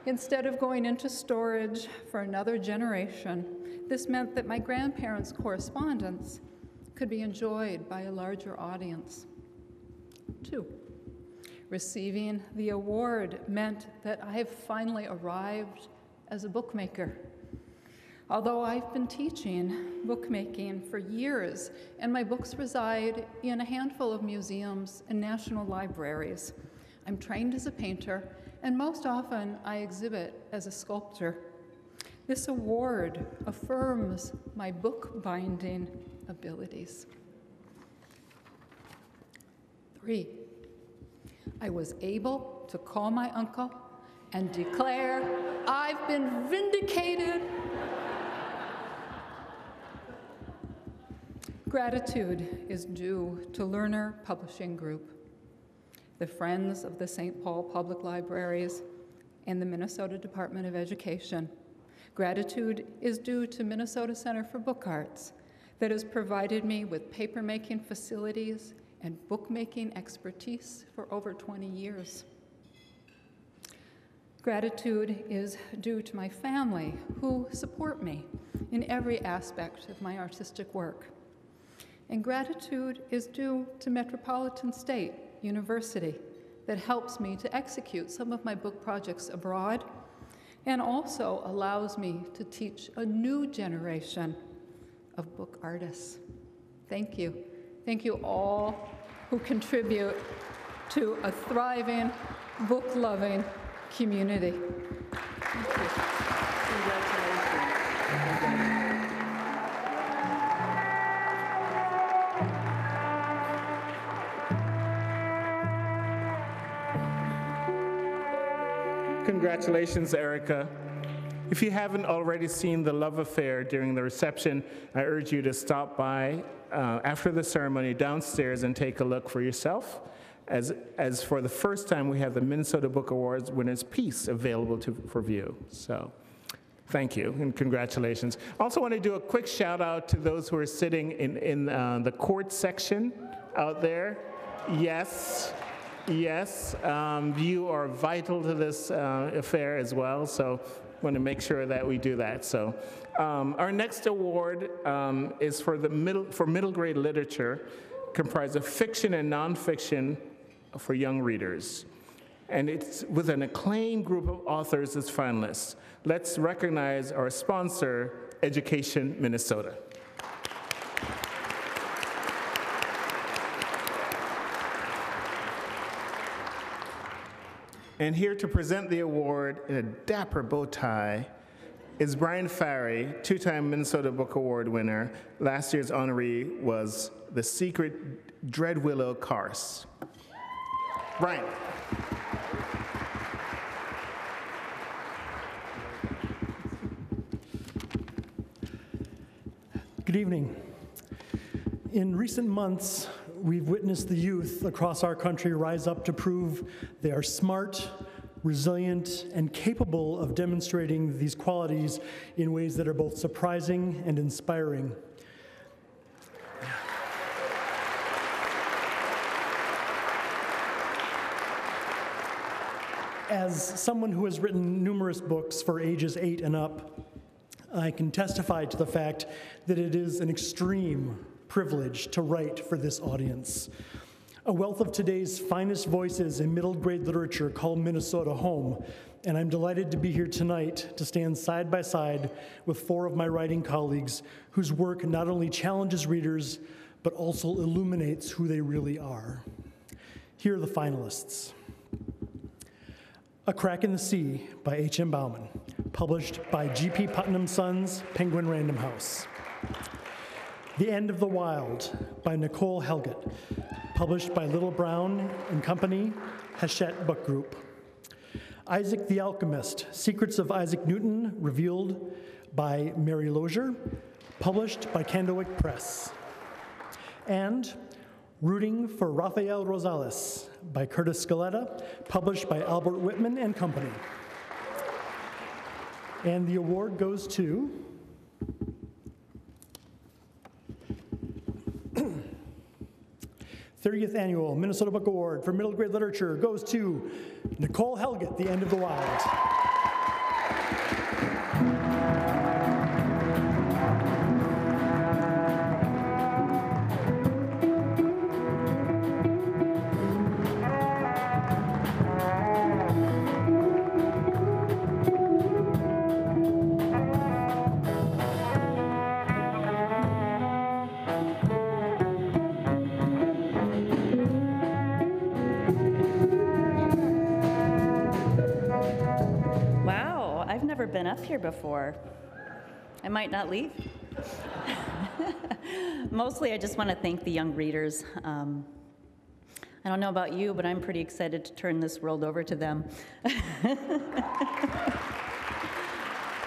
Instead of going into storage for another generation, this meant that my grandparents' correspondence could be enjoyed by a larger audience. Two, receiving the award meant that I have finally arrived as a bookmaker. Although I've been teaching bookmaking for years, and my books reside in a handful of museums and national libraries, I'm trained as a painter, and most often I exhibit as a sculptor. This award affirms my bookbinding abilities. Three, I was able to call my uncle and declare, I've been vindicated. Gratitude is due to Lerner Publishing Group, the Friends of the St. Paul Public Libraries, and the Minnesota Department of Education. Gratitude is due to Minnesota Center for Book Arts that has provided me with papermaking facilities and bookmaking expertise for over 20 years. Gratitude is due to my family who support me in every aspect of my artistic work. And gratitude is due to Metropolitan State University that helps me to execute some of my book projects abroad and also allows me to teach a new generation of book artists. Thank you. Thank you all who contribute to a thriving, book loving community. Congratulations, Erica. If you haven't already seen The Love Affair during the reception, I urge you to stop by uh, after the ceremony downstairs and take a look for yourself. As, as for the first time, we have the Minnesota Book Awards winner's piece available to, for view. So thank you and congratulations. Also want to do a quick shout out to those who are sitting in, in uh, the court section out there. Yes, yes, um, you are vital to this uh, affair as well, so want to make sure that we do that. So um, our next award um, is for, the middle, for middle grade literature, comprised of fiction and nonfiction for young readers. And it's with an acclaimed group of authors as finalists. Let's recognize our sponsor, Education Minnesota. And here to present the award in a dapper bow tie is Brian Farrey, two time Minnesota Book Award winner. Last year's honoree was The Secret Dreadwillow Carse. Brian. Good evening. In recent months, we've witnessed the youth across our country rise up to prove they are smart, resilient, and capable of demonstrating these qualities in ways that are both surprising and inspiring. As someone who has written numerous books for ages eight and up, I can testify to the fact that it is an extreme privilege to write for this audience. A wealth of today's finest voices in middle grade literature call Minnesota home, and I'm delighted to be here tonight to stand side by side with four of my writing colleagues whose work not only challenges readers, but also illuminates who they really are. Here are the finalists. A Crack in the Sea by H.M. Bouwman, published by G.P. Putnam Sons, Penguin Random House. The End of the Wild by Nicole Helget, published by Little Brown and Company, Hachette Book Group. Isaac the Alchemist, Secrets of Isaac Newton, revealed by Mary Losure, published by Candlewick Press. And Rooting for Rafael Rosales by Kurtis Scaletta, published by Albert Whitman and Company. And the award goes to 30th Annual Minnesota Book Award for Middle Grade Literature goes to Nicole Helget, The End of the Wild. Up here before. I might not leave. Mostly, I just want to thank the young readers. Um, I don't know about you, but I'm pretty excited to turn this world over to them.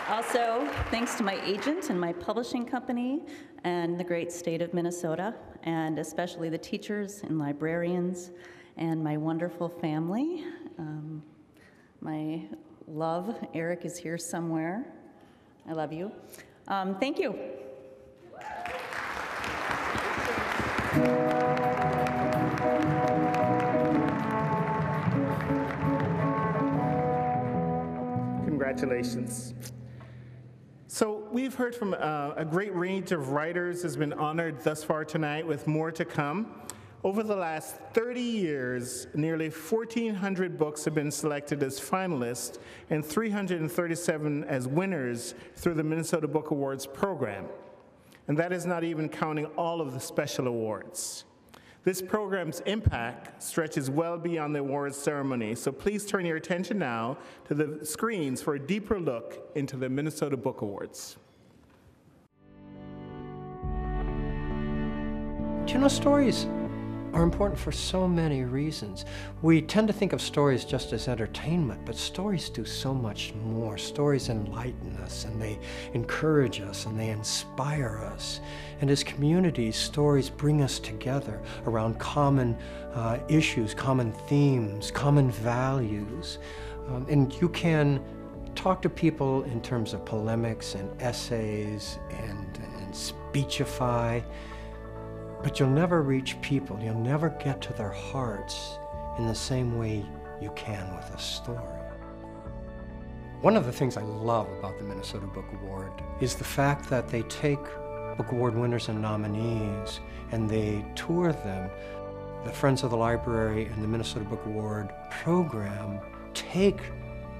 also, thanks to my agent and my publishing company and the great state of Minnesota, and especially the teachers and librarians and my wonderful family. Um, my love, Eric is here somewhere. I love you. Um, thank you. Congratulations. So we've heard from uh, a great range of writers has been honored thus far tonight with more to come. Over the last 30 years, nearly 1,400 books have been selected as finalists and 337 as winners through the Minnesota Book Awards program. And that is not even counting all of the special awards. This program's impact stretches well beyond the awards ceremony, so please turn your attention now to the screens for a deeper look into the Minnesota Book Awards. Do you know stories are important for so many reasons? We tend to think of stories just as entertainment, but stories do so much more. Stories enlighten us and they encourage us and they inspire us. And as communities, stories bring us together around common uh, issues, common themes, common values. Um, and you can talk to people in terms of polemics and essays and, and speechify. But you'll never reach people, you'll never get to their hearts in the same way you can with a story. One of the things I love about the Minnesota Book Award is the fact that they take Book Award winners and nominees and they tour them. The Friends of the Library and the Minnesota Book Award program take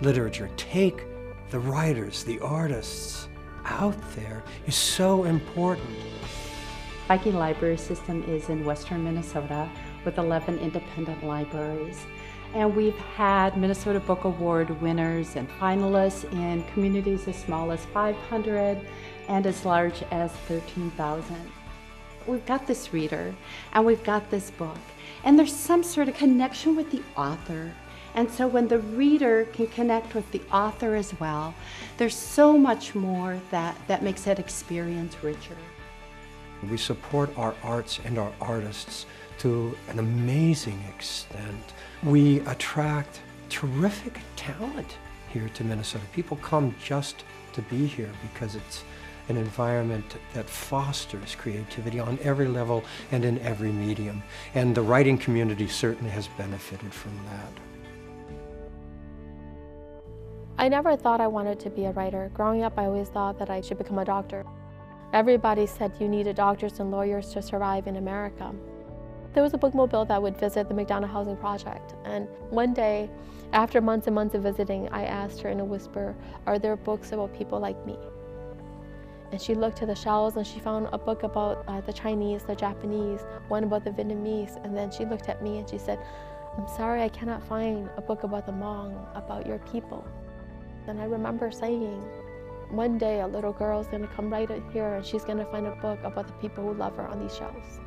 literature, take the writers, the artists out there is so important. Viking Library System is in western Minnesota with 11 independent libraries. And we've had Minnesota Book Award winners and finalists in communities as small as 500 and as large as 13,000. We've got this reader and we've got this book, and there's some sort of connection with the author. And so when the reader can connect with the author as well, there's so much more that, that makes that experience richer. We support our arts and our artists to an amazing extent. We attract terrific talent here to Minnesota. People come just to be here because it's an environment that fosters creativity on every level and in every medium. And the writing community certainly has benefited from that. I never thought I wanted to be a writer. Growing up, I always thought that I should become a doctor. Everybody said you needed doctors and lawyers to survive in America. There was a bookmobile that would visit the McDonough Housing Project, and one day, after months and months of visiting, I asked her in a whisper, Are there books about people like me? And she looked to the shelves and she found a book about uh, the Chinese, the Japanese, one about the Vietnamese, and then she looked at me and she said, I'm sorry, I cannot find a book about the Hmong, about your people. And I remember saying, one day a little girl is going to come right in here and she's going to find a book about the people who love her on these shelves.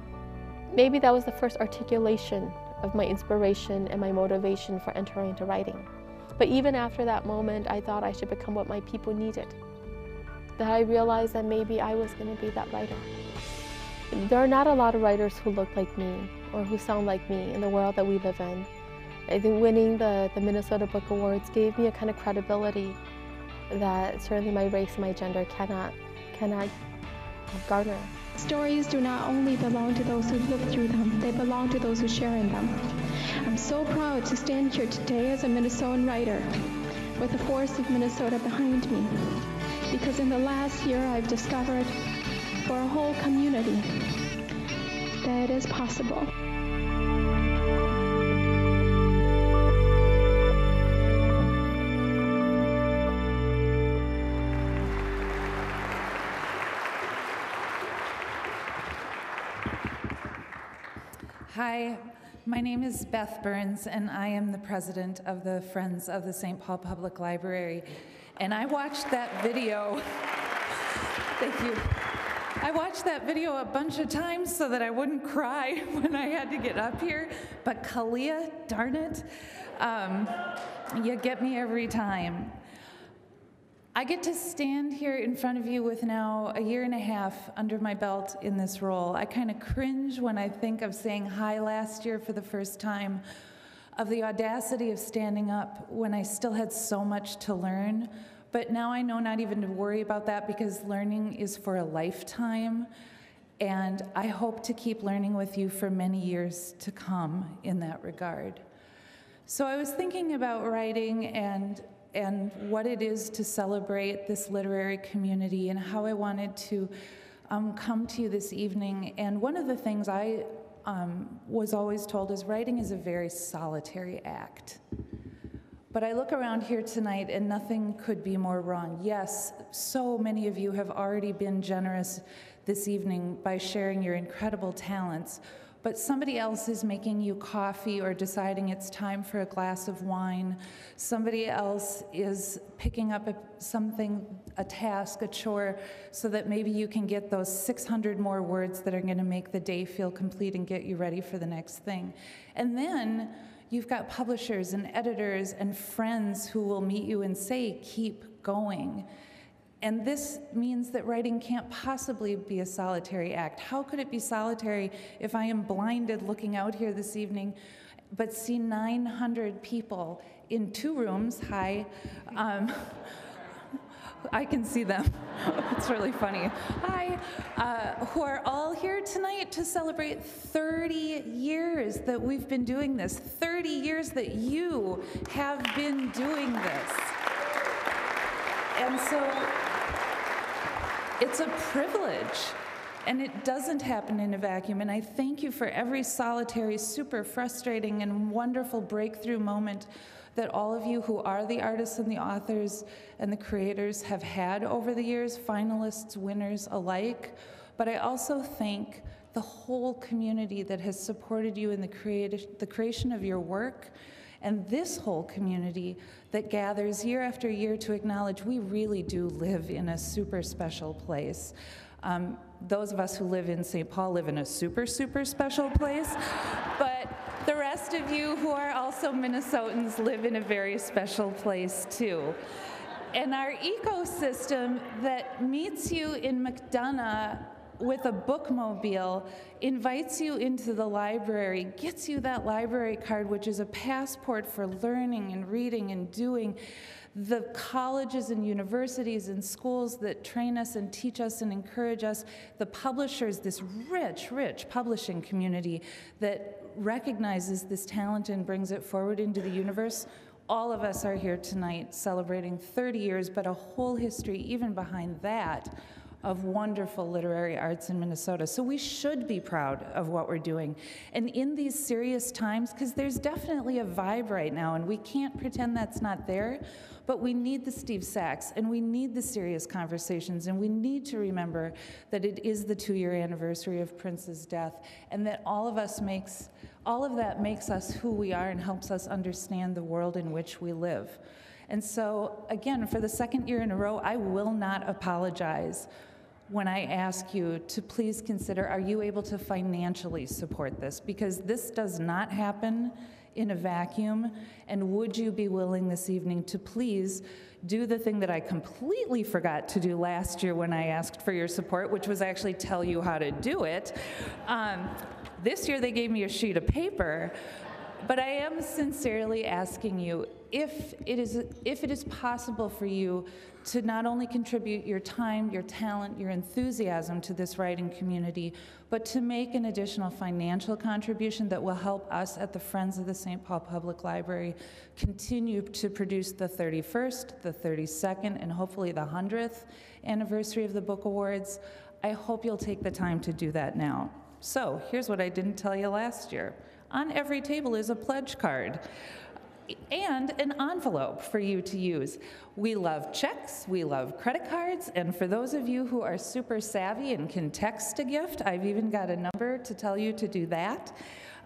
Maybe that was the first articulation of my inspiration and my motivation for entering into writing. But even after that moment, I thought I should become what my people needed. That I realized that maybe I was going to be that writer. There are not a lot of writers who look like me or who sound like me in the world that we live in. I think winning the, the Minnesota Book Awards gave me a kind of credibility that certainly my race my gender cannot, cannot garner. Stories do not only belong to those who live through them, they belong to those who share in them. I'm so proud to stand here today as a Minnesotan writer with the force of Minnesota behind me because in the last year I've discovered for a whole community that it is possible. Hi, my name is Beth Burns, and I am the president of the Friends of the St. Paul Public Library. And I watched that video. Thank you. I watched that video a bunch of times so that I wouldn't cry when I had to get up here. But Kalia, darn it, um, you get me every time. I get to stand here in front of you with now a year and a half under my belt in this role. I kind of cringe when I think of saying hi last year for the first time, of the audacity of standing up when I still had so much to learn. But now I know not even to worry about that because learning is for a lifetime. And I hope to keep learning with you for many years to come in that regard. So I was thinking about writing and and what it is to celebrate this literary community and how I wanted to um, come to you this evening. And one of the things I um, was always told is writing is a very solitary act. But I look around here tonight and nothing could be more wrong. Yes, so many of you have already been generous this evening by sharing your incredible talents but somebody else is making you coffee or deciding it's time for a glass of wine. Somebody else is picking up a, something, a task, a chore, so that maybe you can get those 600 more words that are going to make the day feel complete and get you ready for the next thing. And then you've got publishers and editors and friends who will meet you and say, keep going. And this means that writing can't possibly be a solitary act. How could it be solitary if I am blinded looking out here this evening, but see 900 people in two rooms? Hi. Um, I can see them. it's really funny. Hi, uh, who are all here tonight to celebrate 30 years that we've been doing this, 30 years that you have been doing this. And so it's a privilege. And it doesn't happen in a vacuum. And I thank you for every solitary, super frustrating, and wonderful breakthrough moment that all of you who are the artists and the authors and the creators have had over the years, finalists, winners alike. But I also thank the whole community that has supported you in the, creati- the creation of your work and this whole community that gathers year after year to acknowledge we really do live in a super special place. Um, those of us who live in St. Paul live in a super, super special place, but the rest of you who are also Minnesotans live in a very special place too. And our ecosystem that meets you in McDonough with a bookmobile, invites you into the library, gets you that library card, which is a passport for learning and reading and doing. The colleges and universities and schools that train us and teach us and encourage us, the publishers, this rich, rich publishing community that recognizes this talent and brings it forward into the universe. All of us are here tonight celebrating 30 years, but a whole history even behind that of wonderful literary arts in Minnesota. So we should be proud of what we're doing. And in these serious times, because there's definitely a vibe right now, and we can't pretend that's not there, but we need the Steve Sacks and we need the serious conversations, and we need to remember that it is the two year anniversary of Prince's death, and that all of us makes. All of that makes us who we are and helps us understand the world in which we live. And so, again, for the second year in a row, I will not apologize when I ask you to please consider are you able to financially support this? Because this does not happen in a vacuum. And would you be willing this evening to please do the thing that I completely forgot to do last year when I asked for your support, which was actually tell you how to do it? Um, this year they gave me a sheet of paper. But I am sincerely asking you if it is if it is possible for you to not only contribute your time, your talent, your enthusiasm to this writing community, but to make an additional financial contribution that will help us at the Friends of the St. Paul Public Library continue to produce the 31st, the 32nd, and hopefully the 100th anniversary of the Book Awards. I hope you'll take the time to do that now. So, here's what I didn't tell you last year. On every table is a pledge card and an envelope for you to use. We love checks, we love credit cards, and for those of you who are super savvy and can text a gift, I've even got a number to tell you to do that.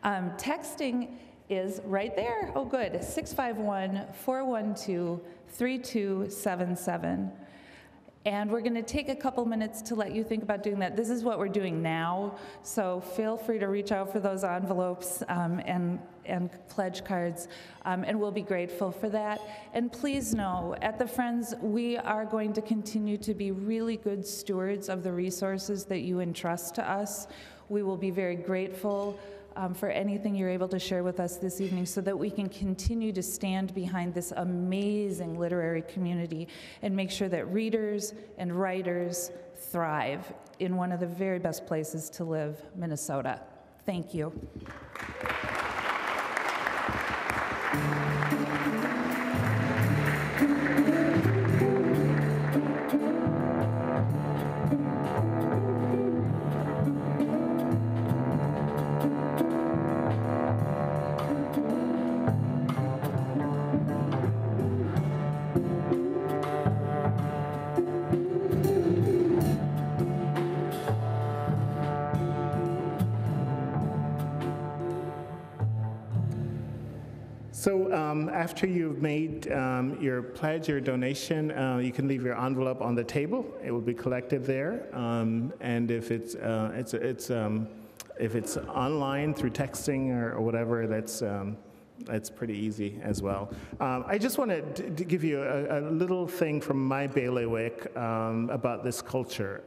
Um, texting is right there. Oh, good. 651 412 3277. And we're going to take a couple minutes to let you think about doing that. This is what we're doing now, so feel free to reach out for those envelopes um, and, and pledge cards, um, and we'll be grateful for that. And please know, at the Friends, we are going to continue to be really good stewards of the resources that you entrust to us. We will be very grateful um, for anything you're able to share with us this evening so that we can continue to stand behind this amazing literary community and make sure that readers and writers thrive in one of the very best places to live, Minnesota. Thank you. So after you've made um, your pledge, your donation, uh, you can leave your envelope on the table. It will be collected there. Um, and if it's uh, it's it's um, if it's online through texting or, or whatever, that's um, that's pretty easy as well. Um, I just want to give you a, a, little thing from my bailiwick about this culture.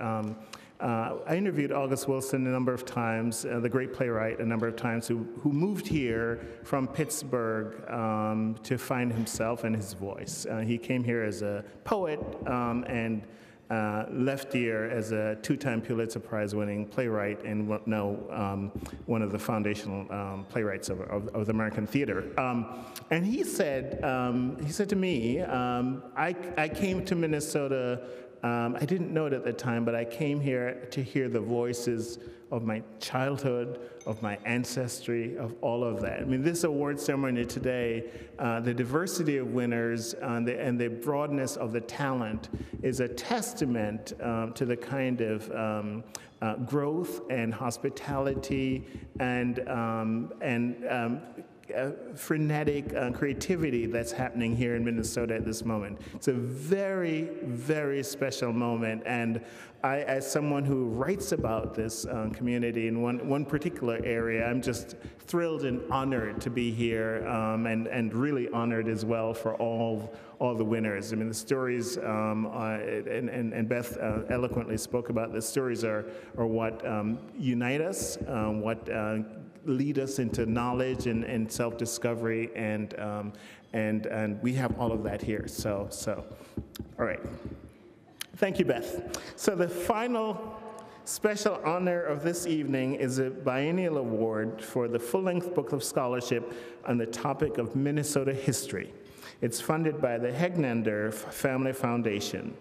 Uh, I interviewed August Wilson a number of times, uh, the great playwright, a number of times, who, who moved here from Pittsburgh um, to find himself and his voice. Uh, he came here as a poet um, and uh, left here as a two-time Pulitzer Prize-winning playwright and now um, one of the foundational um, playwrights of, of, of, the American theater. Um, and he said, um, he said to me, I, I came to Minnesota um, I didn't know it at the time, but I came here to hear the voices of my childhood, of my ancestry, of all of that. I mean, this award ceremony today, uh, the diversity of winners uh, the, and the broadness of the talent is a testament um, to the kind of um, uh, growth and hospitality and, um, and um, uh, frenetic uh, creativity that's happening here in Minnesota at this moment. It's a very, very special moment, and I, as someone who writes about this um, community in one, one particular area, I'm just thrilled and honored to be here, um, and, and really honored as well for all, all the winners. I mean, the stories, um, uh, and, and, and, Beth uh, eloquently spoke about the stories are, are what um, unite us, um, what uh, lead us into knowledge and, and self-discovery, and, um, and, and we have all of that here. So, so, all right. Thank you, Beth. So the final special honor of this evening is a biennial award for the full-length book of scholarship on the topic of Minnesota history. It's funded by the Hognander Family Foundation.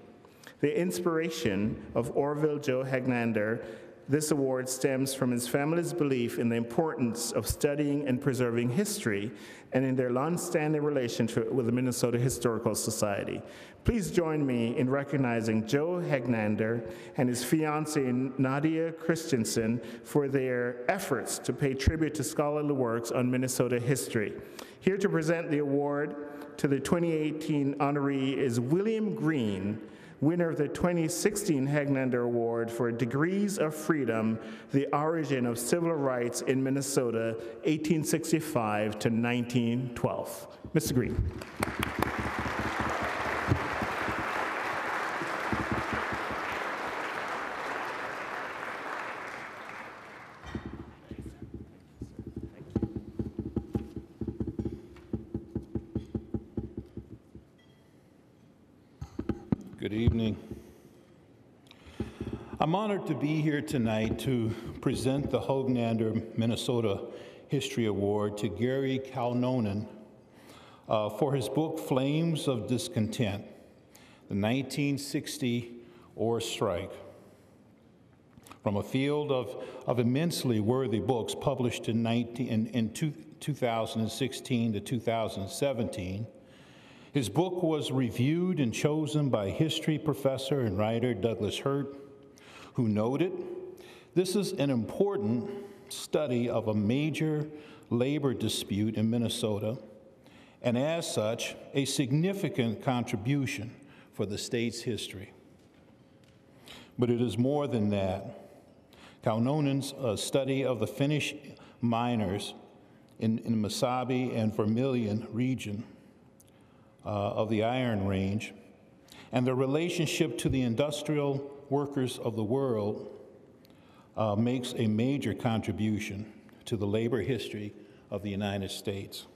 The inspiration of Orville Joe Hognander this award stems from his family's belief in the importance of studying and preserving history and in their long-standing relationship with the Minnesota Historical Society. Please join me in recognizing Joe Hognander and his fiancée Nadia Christensen for their efforts to pay tribute to scholarly works on Minnesota history. Here to present the award to the 2018 honoree is William Green, winner of the 2016 Hognander Award for Degrees of Freedom, The Origin of Civil Rights in Minnesota, 1865 to 1912. Mr. Green. Good evening. I'm honored to be here tonight to present the Hognander Minnesota History Award to Gary Kaunonen uh, for his book Flames of Discontent, the 1960 Ore Strike. From a field of, of immensely worthy books published in, 19, in, in two, 2016 to 2017, his book was reviewed and chosen by history professor and writer Douglas Hurt, who noted this is an important study of a major labor dispute in Minnesota, and as such, a significant contribution for the state's history. But it is more than that. Kaunonen's uh, study of the Finnish miners in, in Mesabi and Vermilion region uh, of the Iron Range, and their relationship to the industrial workers of the world uh, makes a major contribution to the labor history of the United States.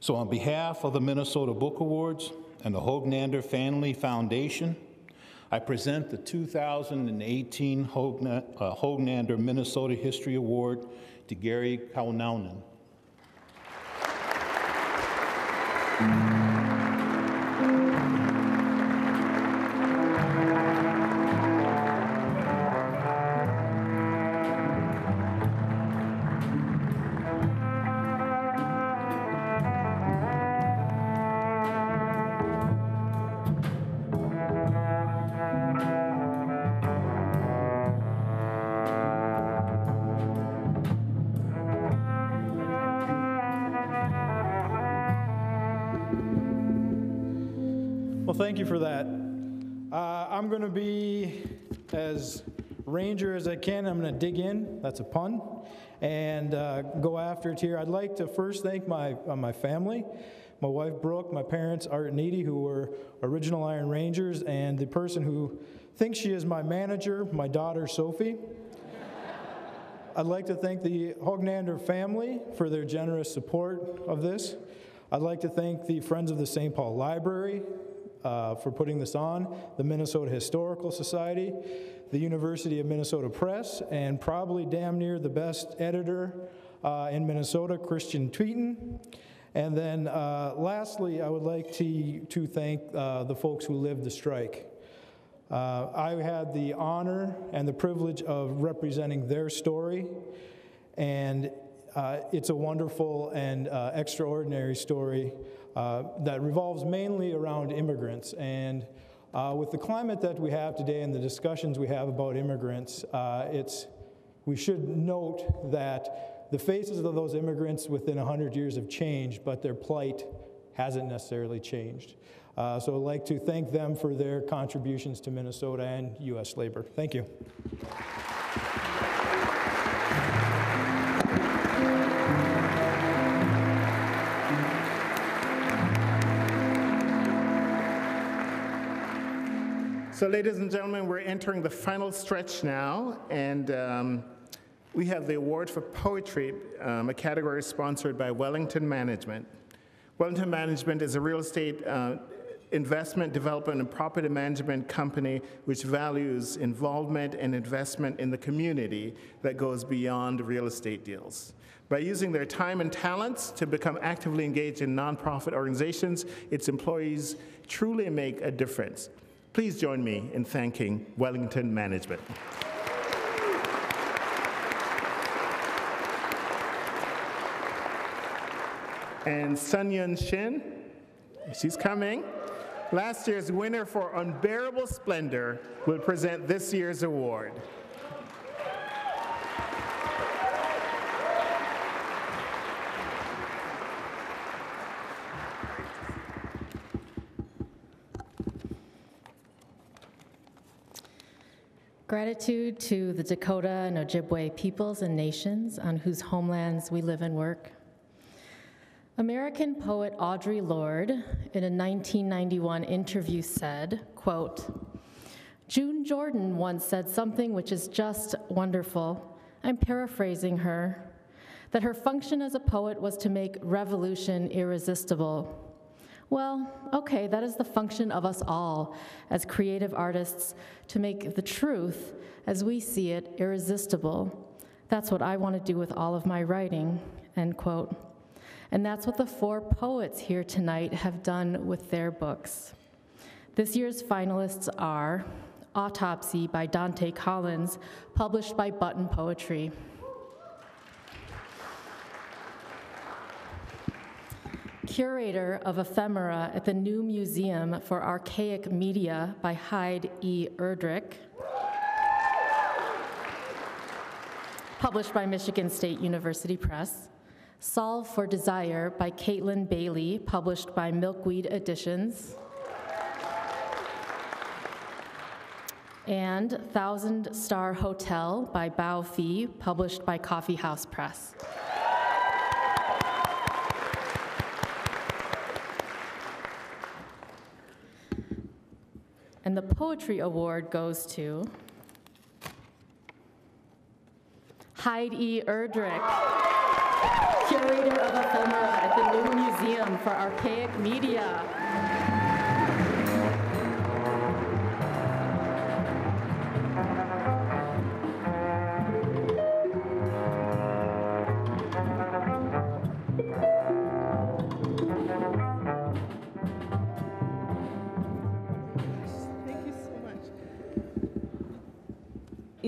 So, on behalf of the Minnesota Book Awards and the Hognander Family Foundation, I present the 2018 Hognander Minnesota History Award to Gary Kaunonen. Well, thank you for that. Uh, I'm going to be as ranger as I can. I'm going to dig in. That's a pun. And uh, go after it here. I'd like to first thank my, uh, my family, my wife Brooke, my parents Art and Edie, who were original Iron Rangers, and the person who thinks she is my manager, my daughter Sophie. I'd like to thank the Hognander family for their generous support of this. I'd like to thank the Friends of the St. Paul Library uh, for putting this on, the Minnesota Historical Society, the University of Minnesota Press, and probably damn near the best editor uh, in Minnesota, Kristian Tvedten. And then uh, lastly, I would like to, to thank uh, the folks who lived the strike. Uh, I had the honor and the privilege of representing their story, and it's a wonderful and extraordinary story that revolves mainly around immigrants. And uh, with the climate that we have today and the discussions we have about immigrants, uh, it's, we should note that the faces of those immigrants within 100 years have changed, but their plight hasn't necessarily changed. Uh, so I'd like to thank them for their contributions to Minnesota and U.S. labor. Thank you. So, ladies and gentlemen, we're entering the final stretch now, and um, we have the award for poetry, um, a category sponsored by Wellington Management. Wellington Management is a real estate uh, investment, development, and property management company which values involvement and investment in the community that goes beyond real estate deals. By using their time and talents to become actively engaged in nonprofit organizations, its employees truly make a difference. Please join me in thanking Wellington Management. And Sun Yung Shin, she's coming. Last year's winner for Unbearable Splendor will present this year's award. Gratitude to the Dakota and Ojibwe peoples and nations on whose homelands we live and work. American poet Audre Lorde, in a 1991 interview, said, quote, June Jordan once said something which is just wonderful. I'm paraphrasing her that her function as a poet was to make revolution irresistible. Well, okay, that is the function of us all as creative artists to make the truth, as we see it, irresistible. That's what I want to do with all of my writing, end quote. And that's what the four poets here tonight have done with their books. This year's finalists are Autopsy by Donte Collins, published by Button Poetry. Curator of Ephemera at the New Museum for Archaic Media by Heid E. Erdrich. Published by Michigan State University Press. Solve for Desire by Caitlin Bailey, published by Milkweed Editions. And Thousand Star Hotel by Bao Phi, published by Coffee House Press. And the Poetry Award goes to Heid E. Erdrich, curator of ephemera at the New Museum for Archaic Media.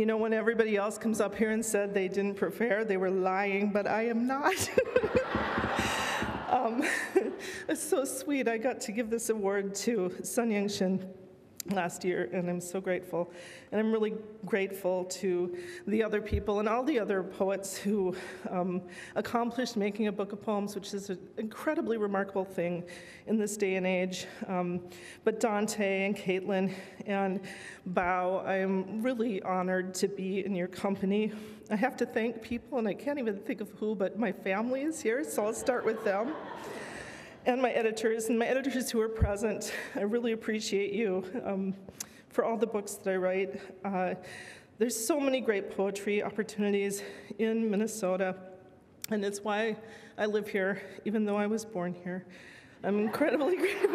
You know, when everybody else comes up here and said they didn't prepare, they were lying, but I am not. um, it's so sweet. I got to give this award to Sun Yung Shin last year, and I'm so grateful. And I'm really grateful to the other people and all the other poets who um, accomplished making a book of poems, which is an incredibly remarkable thing in this day and age. Um, but Donte and Caitlin and Bao, I am really honored to be in your company. I have to thank people, and I can't even think of who, but my family is here, so I'll start with them and my editors, and my editors who are present. I really appreciate you um, for all the books that I write. Uh, there's so many great poetry opportunities in Minnesota, and it's why I live here, even though I was born here. I'm incredibly grateful.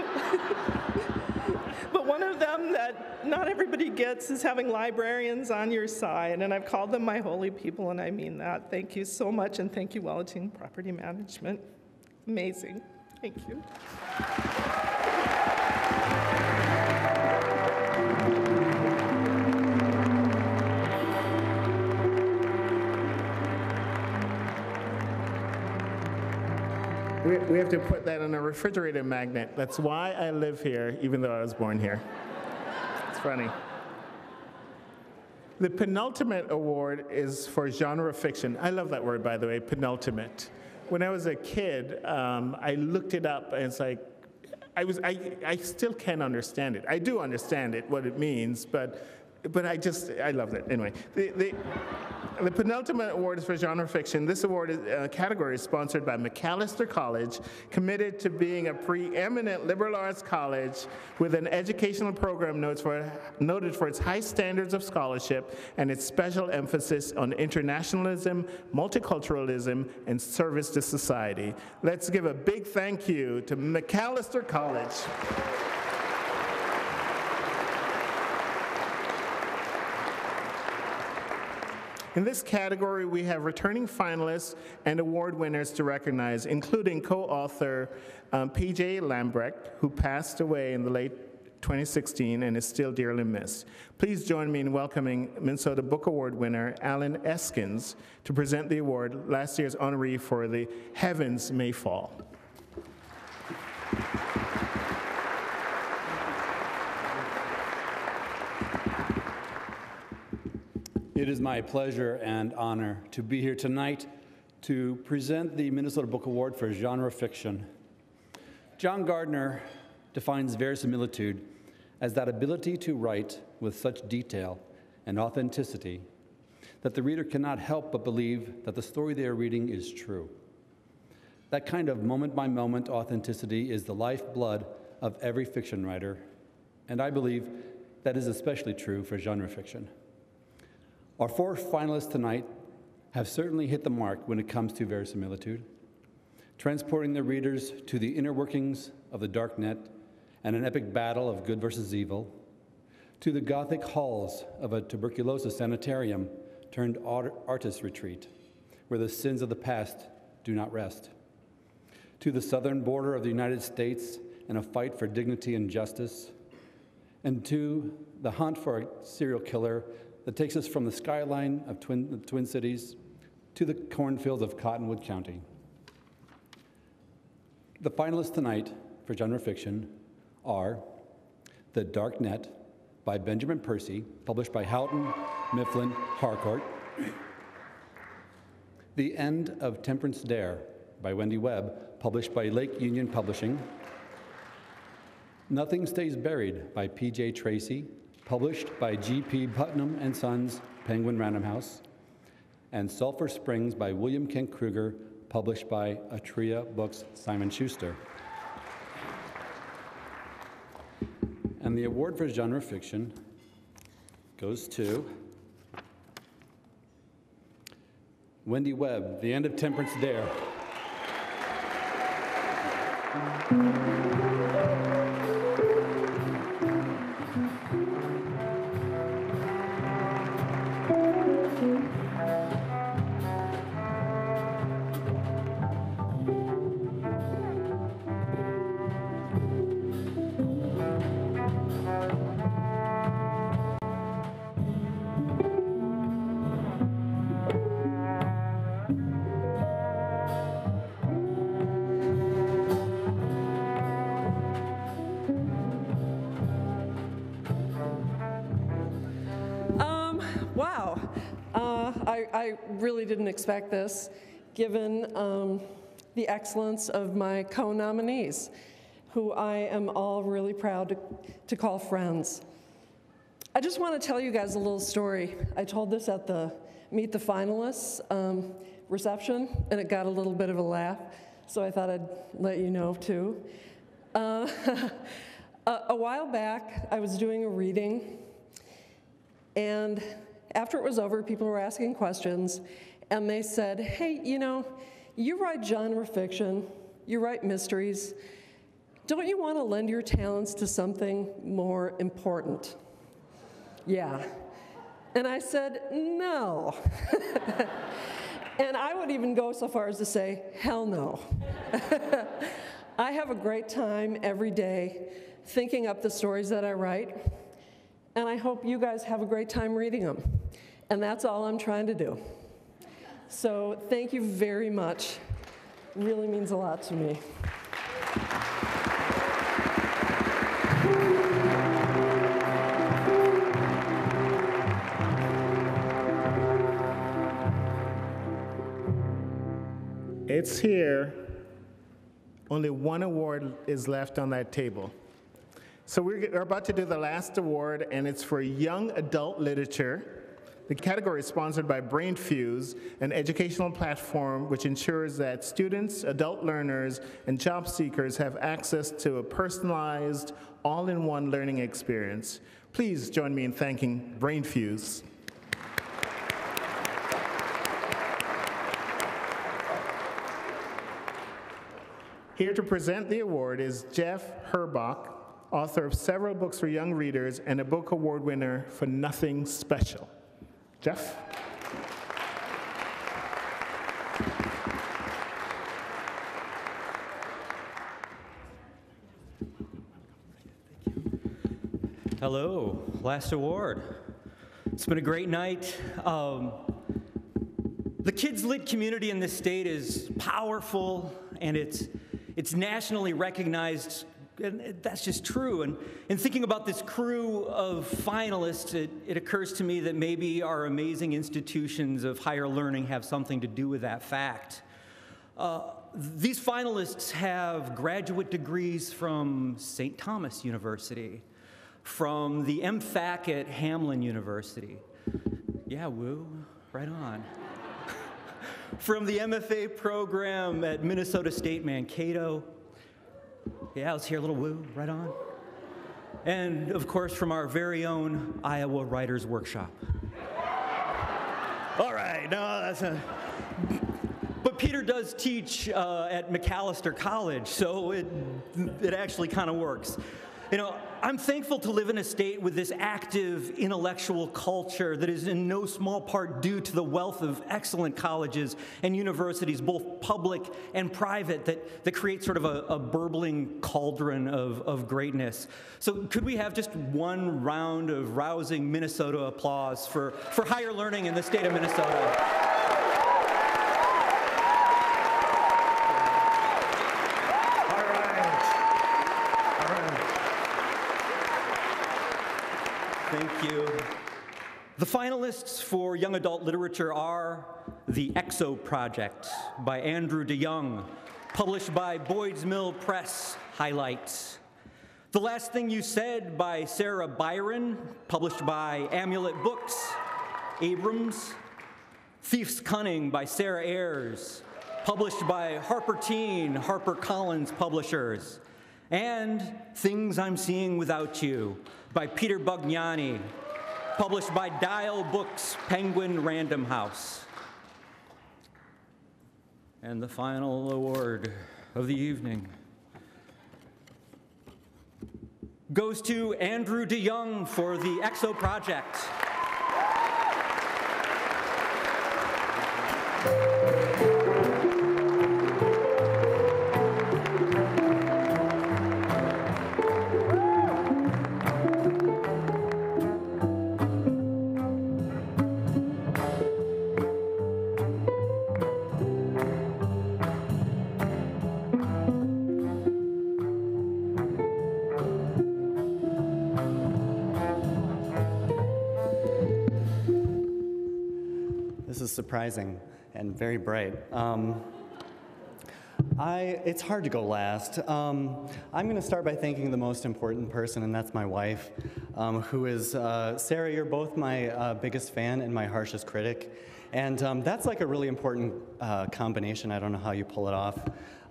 but one of them that not everybody gets is having librarians on your side, and I've called them my holy people, and I mean that. Thank you so much, and thank you, Wellington Property Management. Amazing. Thank you. We, have to put that on a refrigerator magnet. That's why I live here, even though I was born here. It's funny. The penultimate award is for genre fiction. I love that word, by the way, penultimate. When I was a kid, um, I looked it up, and it's like, I, was, I, I still can't understand it. I do understand it, what it means, but, but I just, I love it. Anyway, the, the, the penultimate award is for genre fiction. This award is, uh, category is sponsored by Macalester College, committed to being a preeminent liberal arts college with an educational program for, noted for its high standards of scholarship and its special emphasis on internationalism, multiculturalism, and service to society. Let's give a big thank you to Macalester College. In this category, we have returning finalists and award winners to recognize, including co-author um, P.J. Lambrecht, who passed away in the late 2016 and is still dearly missed. Please join me in welcoming Minnesota Book Award winner Allen Eskens to present the award, last year's honoree for The Heavens May Fall. It is my pleasure and honor to be here tonight to present the Minnesota Book Award for genre fiction. John Gardner defines verisimilitude as that ability to write with such detail and authenticity that the reader cannot help but believe that the story they are reading is true. That kind of moment by moment authenticity is the lifeblood of every fiction writer, and I believe that is especially true for genre fiction. Our four finalists tonight have certainly hit the mark when it comes to verisimilitude, transporting their readers to the inner workings of the dark net and an epic battle of good versus evil, to the gothic halls of a tuberculosis sanitarium turned artist retreat, where the sins of the past do not rest, to the southern border of the United States and a fight for dignity and justice, and to the hunt for a serial killer that takes us from the skyline of Twin, Twin Cities to the cornfields of Cottonwood County. The finalists tonight for genre fiction are The Dark Net by Benjamin Percy, published by Houghton, Mifflin, Harcourt. The End of Temperance Dare by Wendy Webb, published by Lake Union Publishing. Nothing Stays Buried by P.J. Tracy, published by G.P. Putnam and Sons, Penguin Random House. And Sulphur Springs by William Kent Krueger, published by Atria Books, Simon Schuster. And the award for genre fiction goes to Wendy Webb, The End of Temperance Dare. Expect this, given um, the excellence of my co-nominees, who I am all really proud to, to call friends. I just want to tell you guys a little story. I told this at the Meet the Finalists um, reception, and it got a little bit of a laugh, so I thought I'd let you know too. Uh, a, a while back, I was doing a reading, and after it was over, people were asking questions, and they said, hey, you know, you write genre fiction, you write mysteries. Don't you want to lend your talents to something more important? Yeah. And I said, no. and I would even go so far as to say, hell no. I have a great time every day thinking up the stories that I write, and I hope you guys have a great time reading them. And that's all I'm trying to do. So thank you very much. Really means a lot to me. It's here. Only one award is left on that table. So we're about to do the last award, and it's for young adult literature. The category is sponsored by BrainFuse, an educational platform which ensures that students, adult learners, and job seekers have access to a personalized, all-in-one learning experience. Please join me in thanking BrainFuse. Here to present the award is Geoff Herbach, author of several books for young readers and a book award winner for Nothing Special. Geoff? Hello, last award. It's been a great night. Um, the kids lit community in this state is powerful and it's, it's nationally recognized and that's just true. And in thinking about this crew of finalists, it, it, occurs to me that maybe our amazing institutions of higher learning have something to do with that fact. Uh, these finalists have graduate degrees from St. Thomas University, from the MFAC at Hamline University, Yeah, woo, right on. From the MFA program at Minnesota State Mankato. Yeah, let's hear a little woo, right on. And of course, from our very own Iowa Writers Workshop. All right, no, that's a. But Peter does teach uh, at Macalester College, so it, it actually kind of works. You know, I'm thankful to live in a state with this active intellectual culture that is in no small part due to the wealth of excellent colleges and universities, both public and private, that, that create sort of a, a burbling cauldron of, of greatness. So, could we have just one round of rousing Minnesota applause for, for higher learning in the state of Minnesota? Thank you. The finalists for young adult literature are The Exo Project by Andrew DeYoung, published by Boyd's Mill Press, highlights. The Last Thing You Said by Sara Biren, published by Amulet Books, Abrams. Thief's Cunning by Sarah Ahiers, published by Harper Teen, HarperCollins Publishers. And Things I'm Seeing Without You by Peter Bognanni, published by Dial Books, Penguin Random House. And the final award of the evening goes to Andrew DeYoung for the EXO project. Surprising and very bright. Um, I, it's hard to go last. Um, I'm going to start by thanking the most important person, and that's my wife, um, who is uh, Sarah. You're both my uh, biggest fan and my harshest critic, and um, that's like a really important uh, combination. I don't know how you pull it off.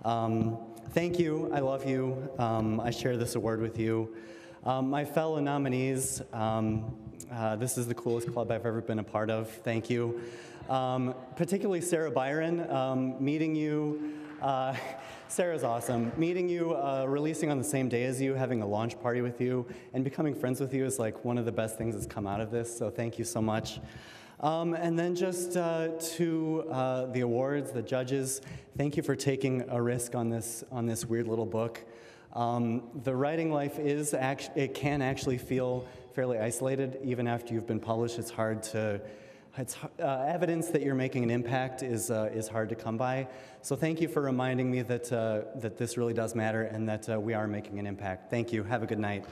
Um, thank you. I love you. Um, I share this award with you. Um, my fellow nominees. Uh, this is the coolest club I've ever been a part of. Thank you. Um, particularly Sara Biren, um, meeting you. Uh, Sara's awesome. Meeting you, uh, releasing on the same day as you, having a launch party with you, and becoming friends with you is like one of the best things that's come out of this. So thank you so much. Um, and then just uh, to uh, the awards, the judges, thank you for taking a risk on this on this weird little book. Um, the writing life is act- it can actually feel fairly isolated even after you've been published. It's hard to it's, uh, evidence that you're making an impact is, uh, is hard to come by. So thank you for reminding me that, uh, that this really does matter and that uh, we are making an impact. Thank you. Have a good night.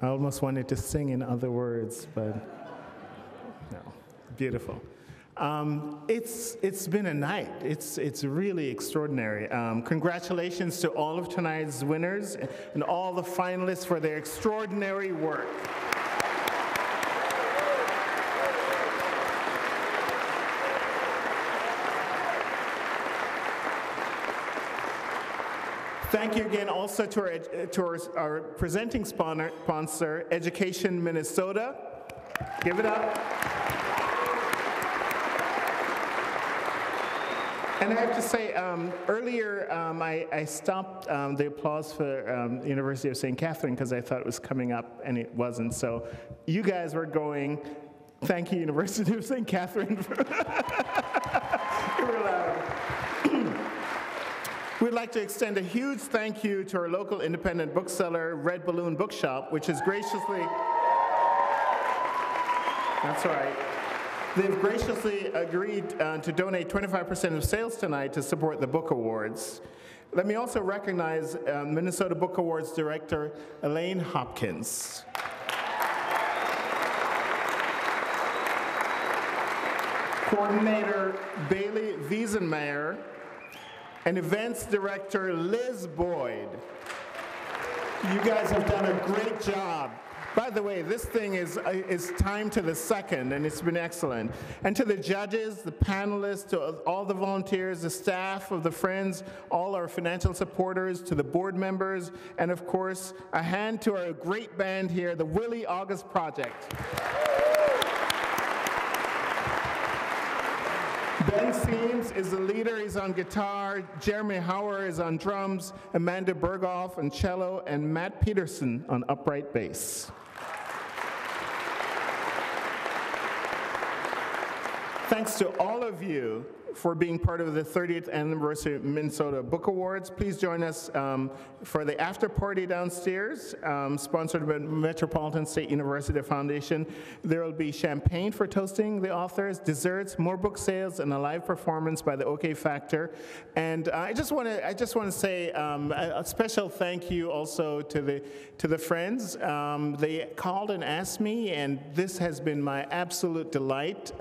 I almost wanted to sing in other words, but no. Beautiful. Um, it's, it's been a night. It's, it's really extraordinary. Um, congratulations to all of tonight's winners and all the finalists for their extraordinary work. Thank you again also to our, to our, our presenting sponsor, Education Minnesota. Give it up. And I have to say, um, earlier um, I, I, stopped um, the applause for um, University of St. Catherine because I thought it was coming up and it wasn't. So you guys were going, thank you, University of St. Catherine. We'd like to extend a huge thank you to our local independent bookseller, Red Balloon Bookshop, which is graciously, that's right, They've graciously agreed uh, to donate 25% of sales tonight to support the book awards. Let me also recognize uh, Minnesota Book Awards Director Elaine Hopkins. Coordinator Bailey Wiesenmeyer, and Events Director Liz Boyd. You guys have done a great job. By the way, this thing is, uh, is time to the second, and it's been excellent. And to the judges, the panelists, to all the volunteers, the staff of the Friends, all our financial supporters, to the board members, and of course, a hand to our great band here, the Willie August Project. Ben Seams is the leader, he's on guitar. Jeremy Hauer is on drums. Amanda Berghoff on cello, and Matt Peterson on upright bass. Thanks to all of you for being part of the 30th anniversary Minnesota Book Awards. Please join us um, for the after party downstairs, um, sponsored by Metropolitan State University Foundation. There will be champagne for toasting the authors, desserts, more book sales, and a live performance by the OK Factor. And I just want to I just want to say um, a, a, special thank you also to the to the friends. Um, they called and asked me, and this has been my absolute delight.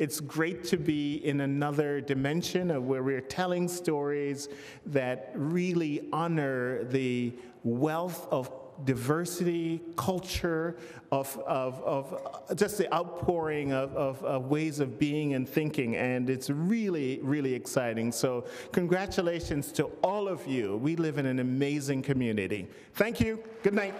It's great to be in another dimension of where we're telling stories that really honor the wealth of diversity, culture, of, of, of just the outpouring of, of, of, ways of being and thinking. And it's really, really exciting. So, congratulations to all of you. We live in an amazing community. Thank you. Good night.